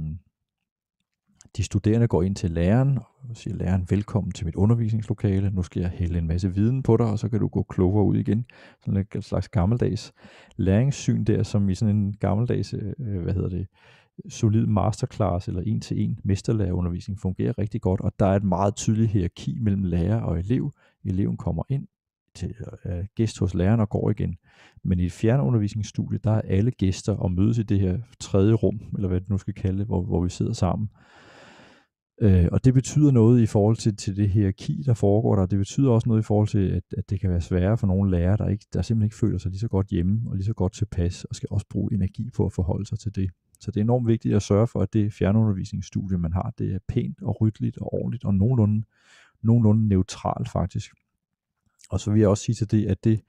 A: de studerende går ind til læreren og siger, læreren, velkommen til mit undervisningslokale, nu skal jeg hælde en masse viden på dig, og så kan du gå klogere ud igen. Sådan et slags gammeldags læringssyn der, som i sådan en gammeldags, øh, øh, hvad hedder det, solid masterclass eller en-til-en mesterlærerundervisning fungerer rigtig godt, og der er et meget tydeligt hierarki mellem lærer og elev. Eleven kommer ind, til øh, gæst hos læreren og går igen. Men i et fjernundervisningsstudie, der er alle gæster og mødes i det her tredje rum, eller hvad det nu skal kalde det, hvor, hvor vi sidder sammen. Øh, og det betyder noget i forhold til, til det hierarki, der foregår der. Det betyder også noget i forhold til, at, at det kan være sværere for nogle lærere, der, ikke, der simpelthen ikke føler sig lige så godt hjemme og lige så godt tilpas, og skal også bruge energi på at forholde sig til det. Så det er enormt vigtigt at sørge for, at det fjernundervisningsstudie, man har, det er pænt og ryddeligt og ordentligt og nogenlunde, nogenlunde neutralt faktisk. Og så vil jeg også sige til det, at det,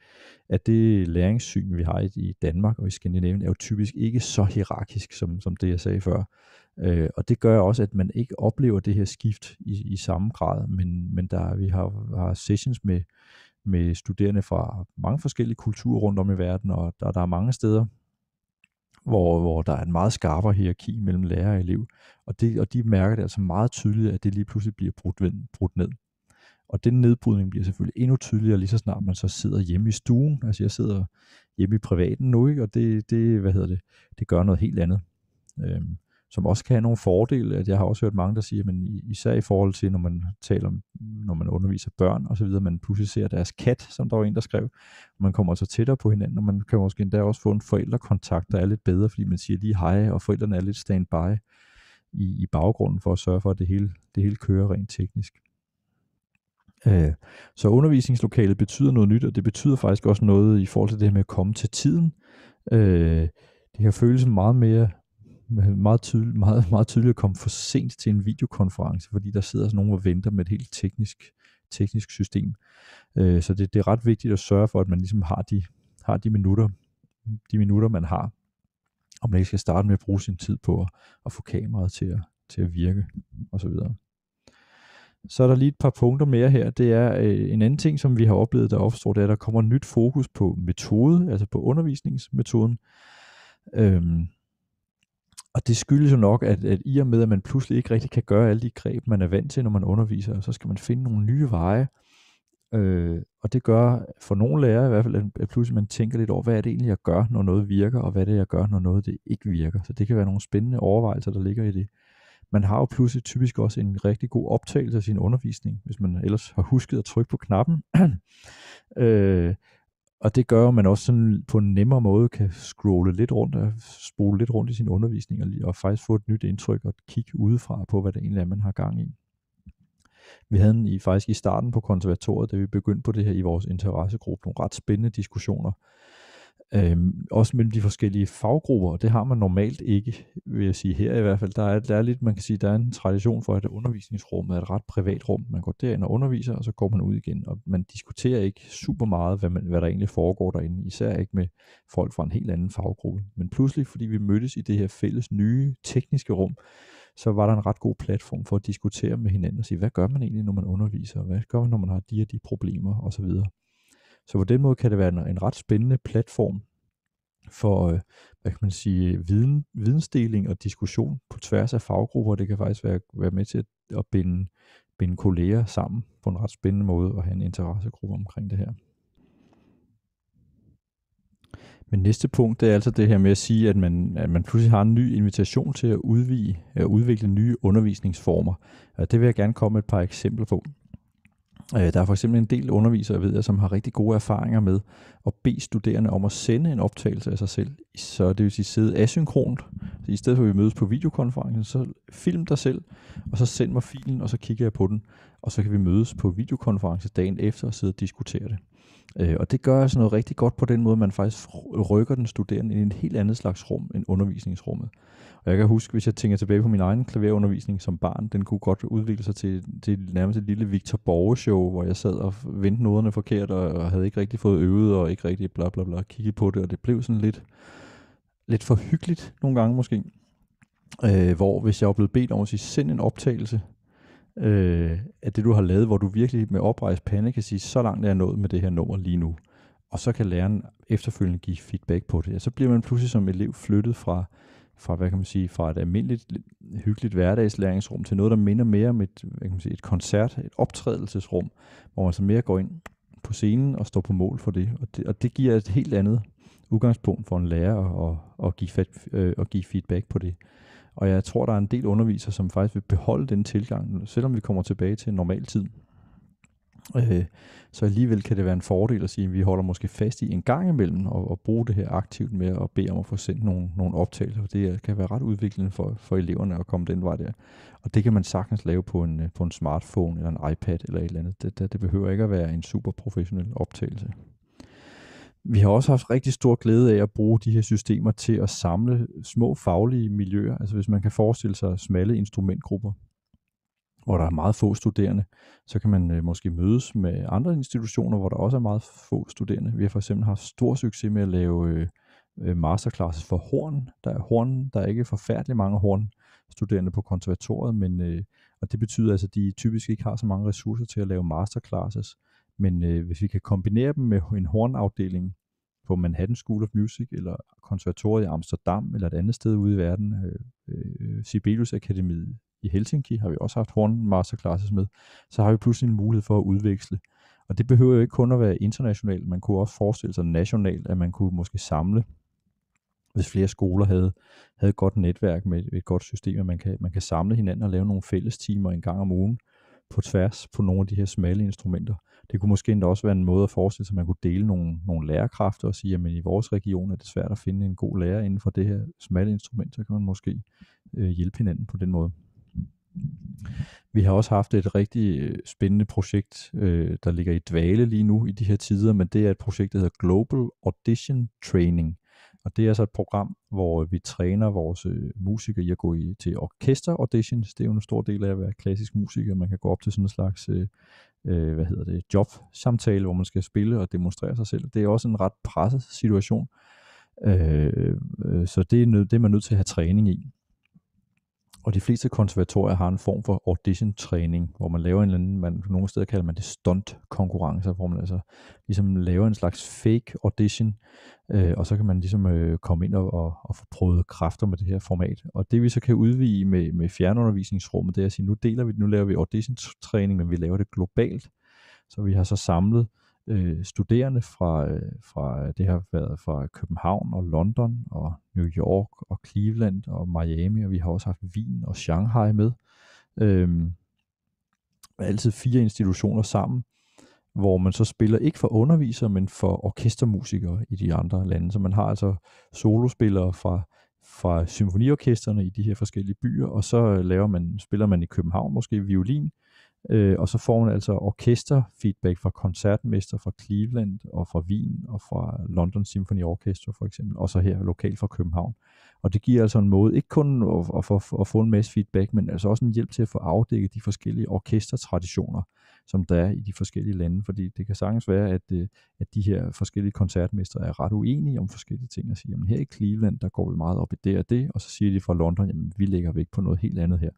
A: at det læringssyn, vi har i, i Danmark og i Skandinavien, er jo typisk ikke så hierarkisk, som, som det jeg sagde før. Øh, og det gør også, at man ikke oplever det her skift i, i samme grad, men, men der, vi har, har sessions med, med studerende fra mange forskellige kulturer rundt om i verden, og der, der er mange steder, hvor, hvor der er en meget skarpere hierarki mellem lærer og elev, og, det, og de mærker det altså meget tydeligt, at det lige pludselig bliver brudt, brudt ned. Og den nedbrydning bliver selvfølgelig endnu tydeligere, lige så snart man så sidder hjemme i stuen. Altså jeg sidder hjemme i privaten nu, ikke? og det, det, hvad hedder det, det gør noget helt andet. Øhm, som også kan have nogle fordele. At jeg har også hørt mange, der siger, men især i forhold til, når man taler om, når man underviser børn og så videre, man pludselig ser deres kat, som der var en, der skrev. Man kommer så tættere på hinanden, og man kan måske endda også få en forældrekontakt, der er lidt bedre, fordi man siger lige hej, og forældrene er lidt standby i, i baggrunden for at sørge for, at det hele, det hele kører rent teknisk. Øh, så undervisningslokalet betyder noget nyt, og det betyder faktisk også noget i forhold til det her med at komme til tiden. Øh, det her føles meget mere meget, tydeligt, meget, meget tydeligt at komme for sent til en videokonference, fordi der sidder sådan nogen og venter med et helt teknisk, teknisk system. Øh, så det, det er ret vigtigt at sørge for, at man ligesom har de, har de minutter, de minutter, man har, og man ikke skal starte med at bruge sin tid på at, at få kameraet til at, til at virke, osv. Så er der lige et par punkter mere her. Det er øh, en anden ting, som vi har oplevet, der opstår, det er, at der kommer nyt fokus på metode, altså på undervisningsmetoden. Øhm, og det skyldes jo nok, at, at i og med, at man pludselig ikke rigtig kan gøre alle de greb, man er vant til, når man underviser, så skal man finde nogle nye veje. Øh, og det gør for nogle lærere i hvert fald, at pludselig man tænker lidt over, hvad er det egentlig, jeg gør, når noget virker, og hvad er det, jeg gør, når noget det ikke virker. Så det kan være nogle spændende overvejelser, der ligger i det. Man har jo pludselig typisk også en rigtig god optagelse af sin undervisning, hvis man ellers har husket at trykke på knappen. øh, og det gør, at man også sådan på en nemmere måde kan scrolle lidt rundt og spole lidt rundt i sin undervisning og, og faktisk få et nyt indtryk og kigge udefra på, hvad det egentlig er, man har gang i. Vi havde en, i, faktisk i starten på konservatoriet, da vi begyndte på det her i vores interessegruppe, nogle ret spændende diskussioner Øhm, også mellem de forskellige faggrupper, og det har man normalt ikke, vil jeg sige her i hvert fald. Der er, der er lidt, man kan sige, der er en tradition for, at undervisningsrummet er et ret privat rum. Man går derind og underviser, og så går man ud igen, og man diskuterer ikke super meget, hvad, man, hvad der egentlig foregår derinde, især ikke med folk fra en helt anden faggruppe. Men pludselig, fordi vi mødtes i det her fælles nye tekniske rum, så var der en ret god platform for at diskutere med hinanden og sige, hvad gør man egentlig, når man underviser, hvad gør man, når man har de og de problemer osv. Så på den måde kan det være en, en ret spændende platform for, øh, hvad kan man sige, viden, vidensdeling og diskussion på tværs af faggrupper. Det kan faktisk være, være med til at, at binde, binde kolleger sammen på en ret spændende måde og have en interessegruppe omkring det her. Men næste punkt, det er altså det her med at sige, at man, at man pludselig har en ny invitation til at, udvige, at udvikle nye undervisningsformer. Og det vil jeg gerne komme med et par eksempler på. Øh, der er for eksempel en del undervisere, ved jeg, som har rigtig gode erfaringer med at bede studerende om at sende en optagelse af sig selv. Så det vil sige sidde asynkront. Så I stedet for at vi mødes på videokonferencen, så film dig selv, og så send mig filen, og så kigger jeg på den. Og så kan vi mødes på videokonference dagen efter og sidde og diskutere det. Øh, og det gør altså noget rigtig godt på den måde, man faktisk rykker den studerende i en helt andet slags rum end undervisningsrummet. Og jeg kan huske, hvis jeg tænker tilbage på min egen klaverundervisning som barn, den kunne godt udvikle sig til, til nærmest et lille Victor Borge-show, hvor jeg sad og vendte noderne forkert, og, og havde ikke rigtig fået øvet, og ikke rigtig bla bla bla kigget på det, og det blev sådan lidt, lidt for hyggeligt nogle gange måske. Øh, hvor hvis jeg var blevet bedt om at sige, send en optagelse øh, af det, du har lavet, hvor du virkelig med oprejst pande kan sige, så langt er jeg nået med det her nummer lige nu. Og så kan læreren efterfølgende give feedback på det. Og så bliver man pludselig som elev flyttet fra fra, hvad kan man sige, fra et almindeligt, hyggeligt hverdagslæringsrum til noget, der minder mere om et, hvad kan man sige, et koncert, et optrædelsesrum, hvor man så mere går ind på scenen og står på mål for det. Og det, og det giver et helt andet udgangspunkt for en lærer at, at, at, give, fat, øh, at give feedback på det. Og jeg tror, der er en del undervisere, som faktisk vil beholde den tilgang, selvom vi kommer tilbage til normal tid. Øh, så alligevel kan det være en fordel at sige, at vi holder måske fast i en gang imellem og, og bruge det her aktivt med at bede om at få sendt nogle, nogle optagelser. Det kan være ret udviklende for, for eleverne at komme den vej der. Og det kan man sagtens lave på en, øh, på en smartphone eller en iPad eller et eller andet. Det, det, det behøver ikke at være en super professionel optagelse. Vi har også haft rigtig stor glæde af at bruge de her systemer til at samle små faglige miljøer. Altså hvis man kan forestille sig smalle instrumentgrupper, hvor der er meget få studerende, så kan man øh, måske mødes med andre institutioner, hvor der også er meget få studerende. Vi har for eksempel haft stor succes med at lave øh, øh masterclasses for horn. Der er horn, der er ikke forfærdelig mange horn studerende på konservatoriet, men øh, og det betyder altså, at de typisk ikke har så mange ressourcer til at lave masterclasses. Men øh, hvis vi kan kombinere dem med en hornafdeling på Manhattan School of Music, eller konservatoriet i Amsterdam, eller et andet sted ude i verden, øh, øh, Sibelius Akademiet i Helsinki har vi også haft horn masterclasses med, så har vi pludselig en mulighed for at udveksle. Og det behøver jo ikke kun at være internationalt, man kunne også forestille sig nationalt, at man kunne måske samle, hvis flere skoler havde, havde et godt netværk med et, et godt system, at man kan, man kan samle hinanden og lave nogle fælles timer en gang om ugen på tværs på nogle af de her smalle instrumenter. Det kunne måske endda også være en måde at forestille sig, at man kunne dele nogle, nogle lærerkræfter og sige, at i vores region er det svært at finde en god lærer inden for det her smalle instrument, så kan man måske øh, hjælpe hinanden på den måde. Vi har også haft et rigtig øh, spændende projekt, øh, der ligger i dvale lige nu i de her tider, men det er et projekt, der hedder Global Audition Training. Og det er altså et program, hvor vi træner vores øh, musikere i at gå i, til orkester auditions. Det er jo en stor del af at være klassisk musiker. Man kan gå op til sådan en slags øh, øh, hvad hedder det, jobsamtale, hvor man skal spille og demonstrere sig selv. Det er også en ret presset situation. Øh, øh, så det er, nød, det er man nødt til at have træning i. Og de fleste konservatorier har en form for audition-træning, hvor man laver en eller anden, man, nogle steder kalder man det stunt-konkurrencer, hvor man altså ligesom laver en slags fake audition, øh, og så kan man ligesom øh, komme ind og, og, og få prøvet kræfter med det her format. Og det vi så kan udvide med, med fjernundervisningsrummet, det er at sige, nu deler vi, nu laver vi audition-træning, men vi laver det globalt. Så vi har så samlet øh, studerende fra, øh, fra, det har været fra København og London og New York og Cleveland og Miami, og vi har også haft Wien og Shanghai med. Øh, altid fire institutioner sammen, hvor man så spiller ikke for undervisere, men for orkestermusikere i de andre lande. Så man har altså solospillere fra, fra symfoniorkesterne i de her forskellige byer, og så øh, laver man, spiller man i København måske violin, Øh, og så får man altså orkesterfeedback fra koncertmester fra Cleveland og fra Wien og fra London Symphony Orchestra for eksempel, og så her lokalt fra København. Og det giver altså en måde, ikke kun at, at, få, at få en masse feedback, men altså også en hjælp til at få afdækket de forskellige orkestertraditioner, som der er i de forskellige lande, fordi det kan sagtens være, at, øh, at de her forskellige koncertmestre er ret uenige om forskellige ting, og siger, jamen her i Cleveland, der går vi meget op i det og det, og så siger de fra London, jamen vi lægger væk på noget helt andet her.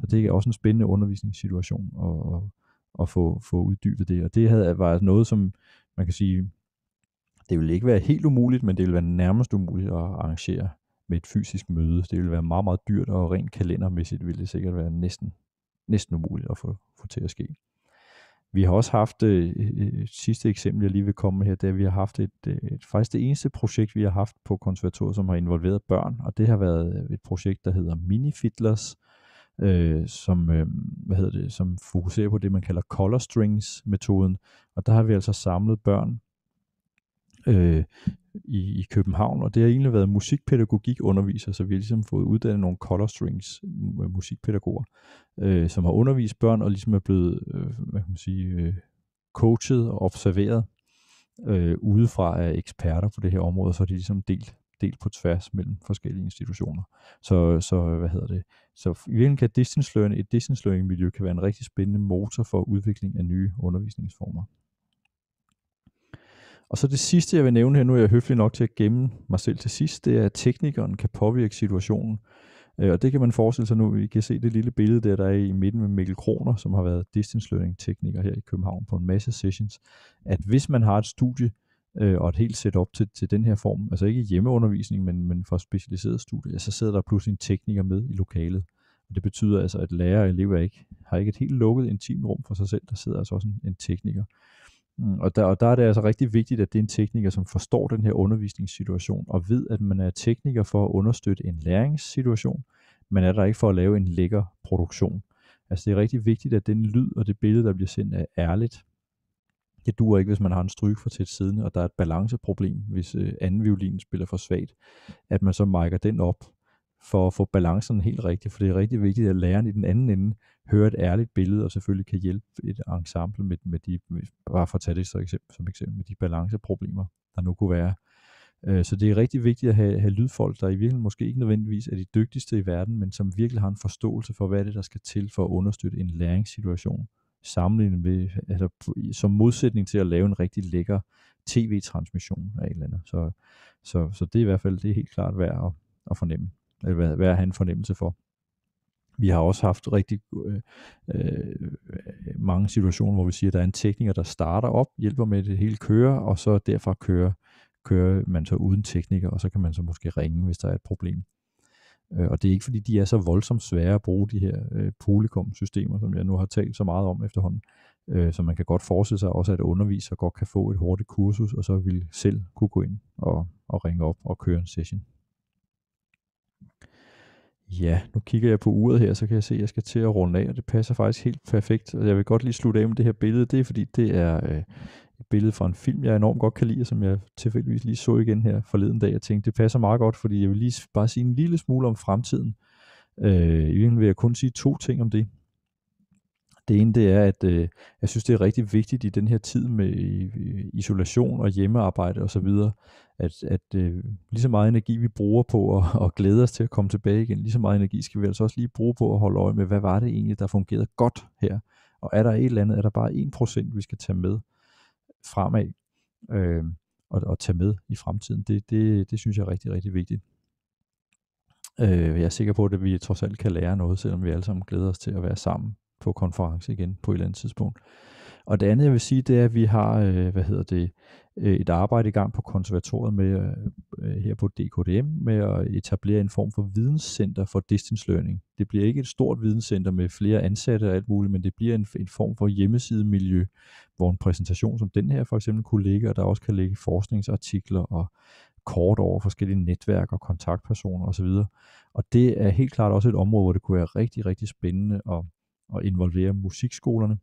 A: Så det er også en spændende undervisningssituation at, at, at få, få uddybet det, og det havde, var noget, som man kan sige, det ville ikke være helt umuligt, men det ville være nærmest umuligt at arrangere med et fysisk møde. Det ville være meget, meget dyrt, og rent kalendermæssigt ville det sikkert være næsten, næsten umuligt at få, få til at ske. Vi har også haft øh, øh, et sidste eksempel, jeg lige vil komme med her, det er, at vi har haft et, øh, et, faktisk det eneste projekt, vi har haft på konservatoriet, som har involveret børn, og det har været et projekt, der hedder Mini Fiddlers, øh, som, øh, hvad hedder det, som fokuserer på det, man kalder color strings metoden, og der har vi altså samlet børn øh, i, i København, og det har egentlig været musikpædagogikunderviser, så vi har ligesom fået uddannet nogle color strings øh, musikpædagoger, øh, som har undervist børn og ligesom er blevet, øh, hvad kan man sige, øh, coachet og observeret øh, udefra af eksperter på det her område, så er de ligesom delt, delt på tværs mellem forskellige institutioner. Så, så hvad hedder det? Så i virkeligheden kan distance learning, et distance learning miljø kan være en rigtig spændende motor for udvikling af nye undervisningsformer. Og så det sidste, jeg vil nævne her, nu er jeg høflig nok til at gemme mig selv til sidst, det er, at teknikeren kan påvirke situationen. Øh, og det kan man forestille sig nu, vi kan se det lille billede der, der er i midten med Mikkel Kroner, som har været distance learning tekniker her i København på en masse sessions, at hvis man har et studie øh, og et helt setup til, til den her form, altså ikke hjemmeundervisning, men, men for specialiseret studie, så sidder der pludselig en tekniker med i lokalet. Og det betyder altså, at lærer og elever ikke, har ikke et helt lukket intimt rum for sig selv, der sidder altså også en, en tekniker. Mm, og der, og der er det altså rigtig vigtigt, at det er en tekniker, som forstår den her undervisningssituation, og ved, at man er tekniker for at understøtte en læringssituation, men er der ikke for at lave en lækker produktion. Altså det er rigtig vigtigt, at den lyd og det billede, der bliver sendt, er ærligt. Det duer ikke, hvis man har en stryg for tæt siden, og der er et balanceproblem, hvis øh, anden violin spiller for svagt, at man så mærker den op, for at få balancen helt rigtigt, for det er rigtig vigtigt, at læreren i den anden ende hører et ærligt billede, og selvfølgelig kan hjælpe et ensemble med, med de, bare for at tage det så eksempel, som eksempel, med de balanceproblemer, der nu kunne være. Øh, så det er rigtig vigtigt at have, have lydfolk, der i virkeligheden måske ikke nødvendigvis er de dygtigste i verden, men som virkelig har en forståelse for, hvad det er, der skal til for at understøtte en læringssituation, sammenlignet med, altså, som modsætning til at lave en rigtig lækker tv-transmission af et eller andet. Så, så, så det er i hvert fald det er helt klart værd at, at fornemme, eller værd at have en fornemmelse for. Vi har også haft rigtig øh, øh, mange situationer, hvor vi siger, at der er en tekniker, der starter op, hjælper med, at det hele kører, og så derfra kører, kører man så uden tekniker, og så kan man så måske ringe, hvis der er et problem. Øh, og det er ikke fordi, de er så voldsomt svære at bruge, de her øh, Polycom-systemer, som jeg nu har talt så meget om efterhånden. Øh, så man kan godt forestille sig også, at underviser godt kan få et hurtigt kursus, og så vil selv kunne gå ind og, og ringe op og køre en session. Ja, nu kigger jeg på uret her, så kan jeg se, at jeg skal til at runde af, og det passer faktisk helt perfekt. Og jeg vil godt lige slutte af med det her billede. Det er fordi, det er øh, et billede fra en film, jeg enormt godt kan lide, og som jeg tilfældigvis lige så igen her forleden dag. Jeg tænkte, det passer meget godt, fordi jeg vil lige bare sige en lille smule om fremtiden. Øh, I virkeligheden vil jeg kun sige to ting om det. Det ene det er, at øh, jeg synes, det er rigtig vigtigt i den her tid med isolation og hjemmearbejde osv., at, at øh, lige så meget energi vi bruger på at, at glæde os til at komme tilbage igen, lige så meget energi skal vi altså også lige bruge på at holde øje med, hvad var det egentlig, der fungerede godt her, og er der et eller andet, er der bare 1% vi skal tage med fremad, øh, og, og tage med i fremtiden, det, det, det synes jeg er rigtig, rigtig vigtigt. Øh, jeg er sikker på, at vi trods alt kan lære noget, selvom vi alle sammen glæder os til at være sammen på konference igen på et eller andet tidspunkt. Og det andet, jeg vil sige, det er, at vi har, øh, hvad hedder det, øh, et arbejde i gang på konservatoriet med, øh, her på DKDM med at etablere en form for videnscenter for distance learning. Det bliver ikke et stort videnscenter med flere ansatte og alt muligt, men det bliver en, en form for hjemmesidemiljø, hvor en præsentation som den her for eksempel kunne ligge, og der også kan ligge forskningsartikler og kort over forskellige netværk og kontaktpersoner osv. Og det er helt klart også et område, hvor det kunne være rigtig, rigtig spændende at, at involvere musikskolerne.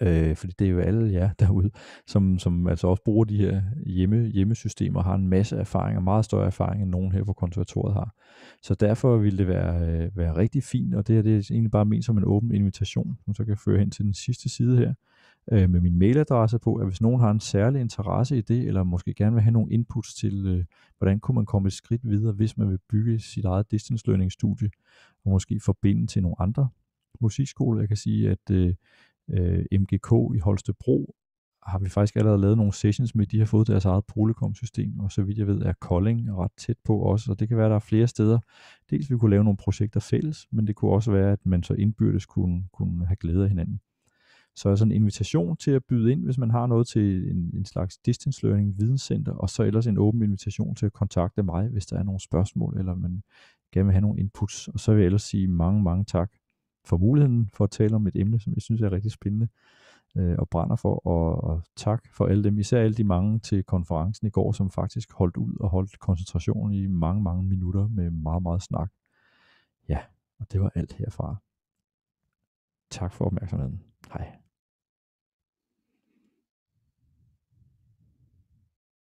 A: Øh, fordi det er jo alle jer derude, som, som altså også bruger de her hjemme, hjemmesystemer og har en masse erfaring, og meget større erfaring end nogen her på konservatoriet har. Så derfor ville det være, øh, være rigtig fint, og det her det er egentlig bare ment som en åben invitation, som så kan føre hen til den sidste side her, øh, med min mailadresse på, at hvis nogen har en særlig interesse i det, eller måske gerne vil have nogle inputs til, øh, hvordan kunne man komme et skridt videre, hvis man vil bygge sit eget distance learning studie, og måske forbinde til nogle andre musikskole. Jeg kan sige, at øh, øh MGK i Holstebro har vi faktisk allerede lavet nogle sessions med, de har fået deres eget Polycom-system, og så vidt jeg ved er Kolding ret tæt på også, og det kan være, at der er flere steder. Dels vi kunne lave nogle projekter fælles, men det kunne også være, at man så indbyrdes kunne, kunne have glæde af hinanden. Så er sådan en invitation til at byde ind, hvis man har noget til en, en slags distance learning videnscenter, og så ellers en åben invitation til at kontakte mig, hvis der er nogle spørgsmål, eller man gerne vil have nogle inputs. Og så vil jeg ellers sige mange, mange tak for muligheden for at tale om et emne, som jeg synes er rigtig spændende øh, og brænder for. Og, og tak for alle dem, især alle de mange til konferencen i går, som faktisk holdt ud og holdt koncentration i mange, mange minutter med meget, meget snak. Ja, og det var alt herfra. Tak for opmærksomheden. Hej.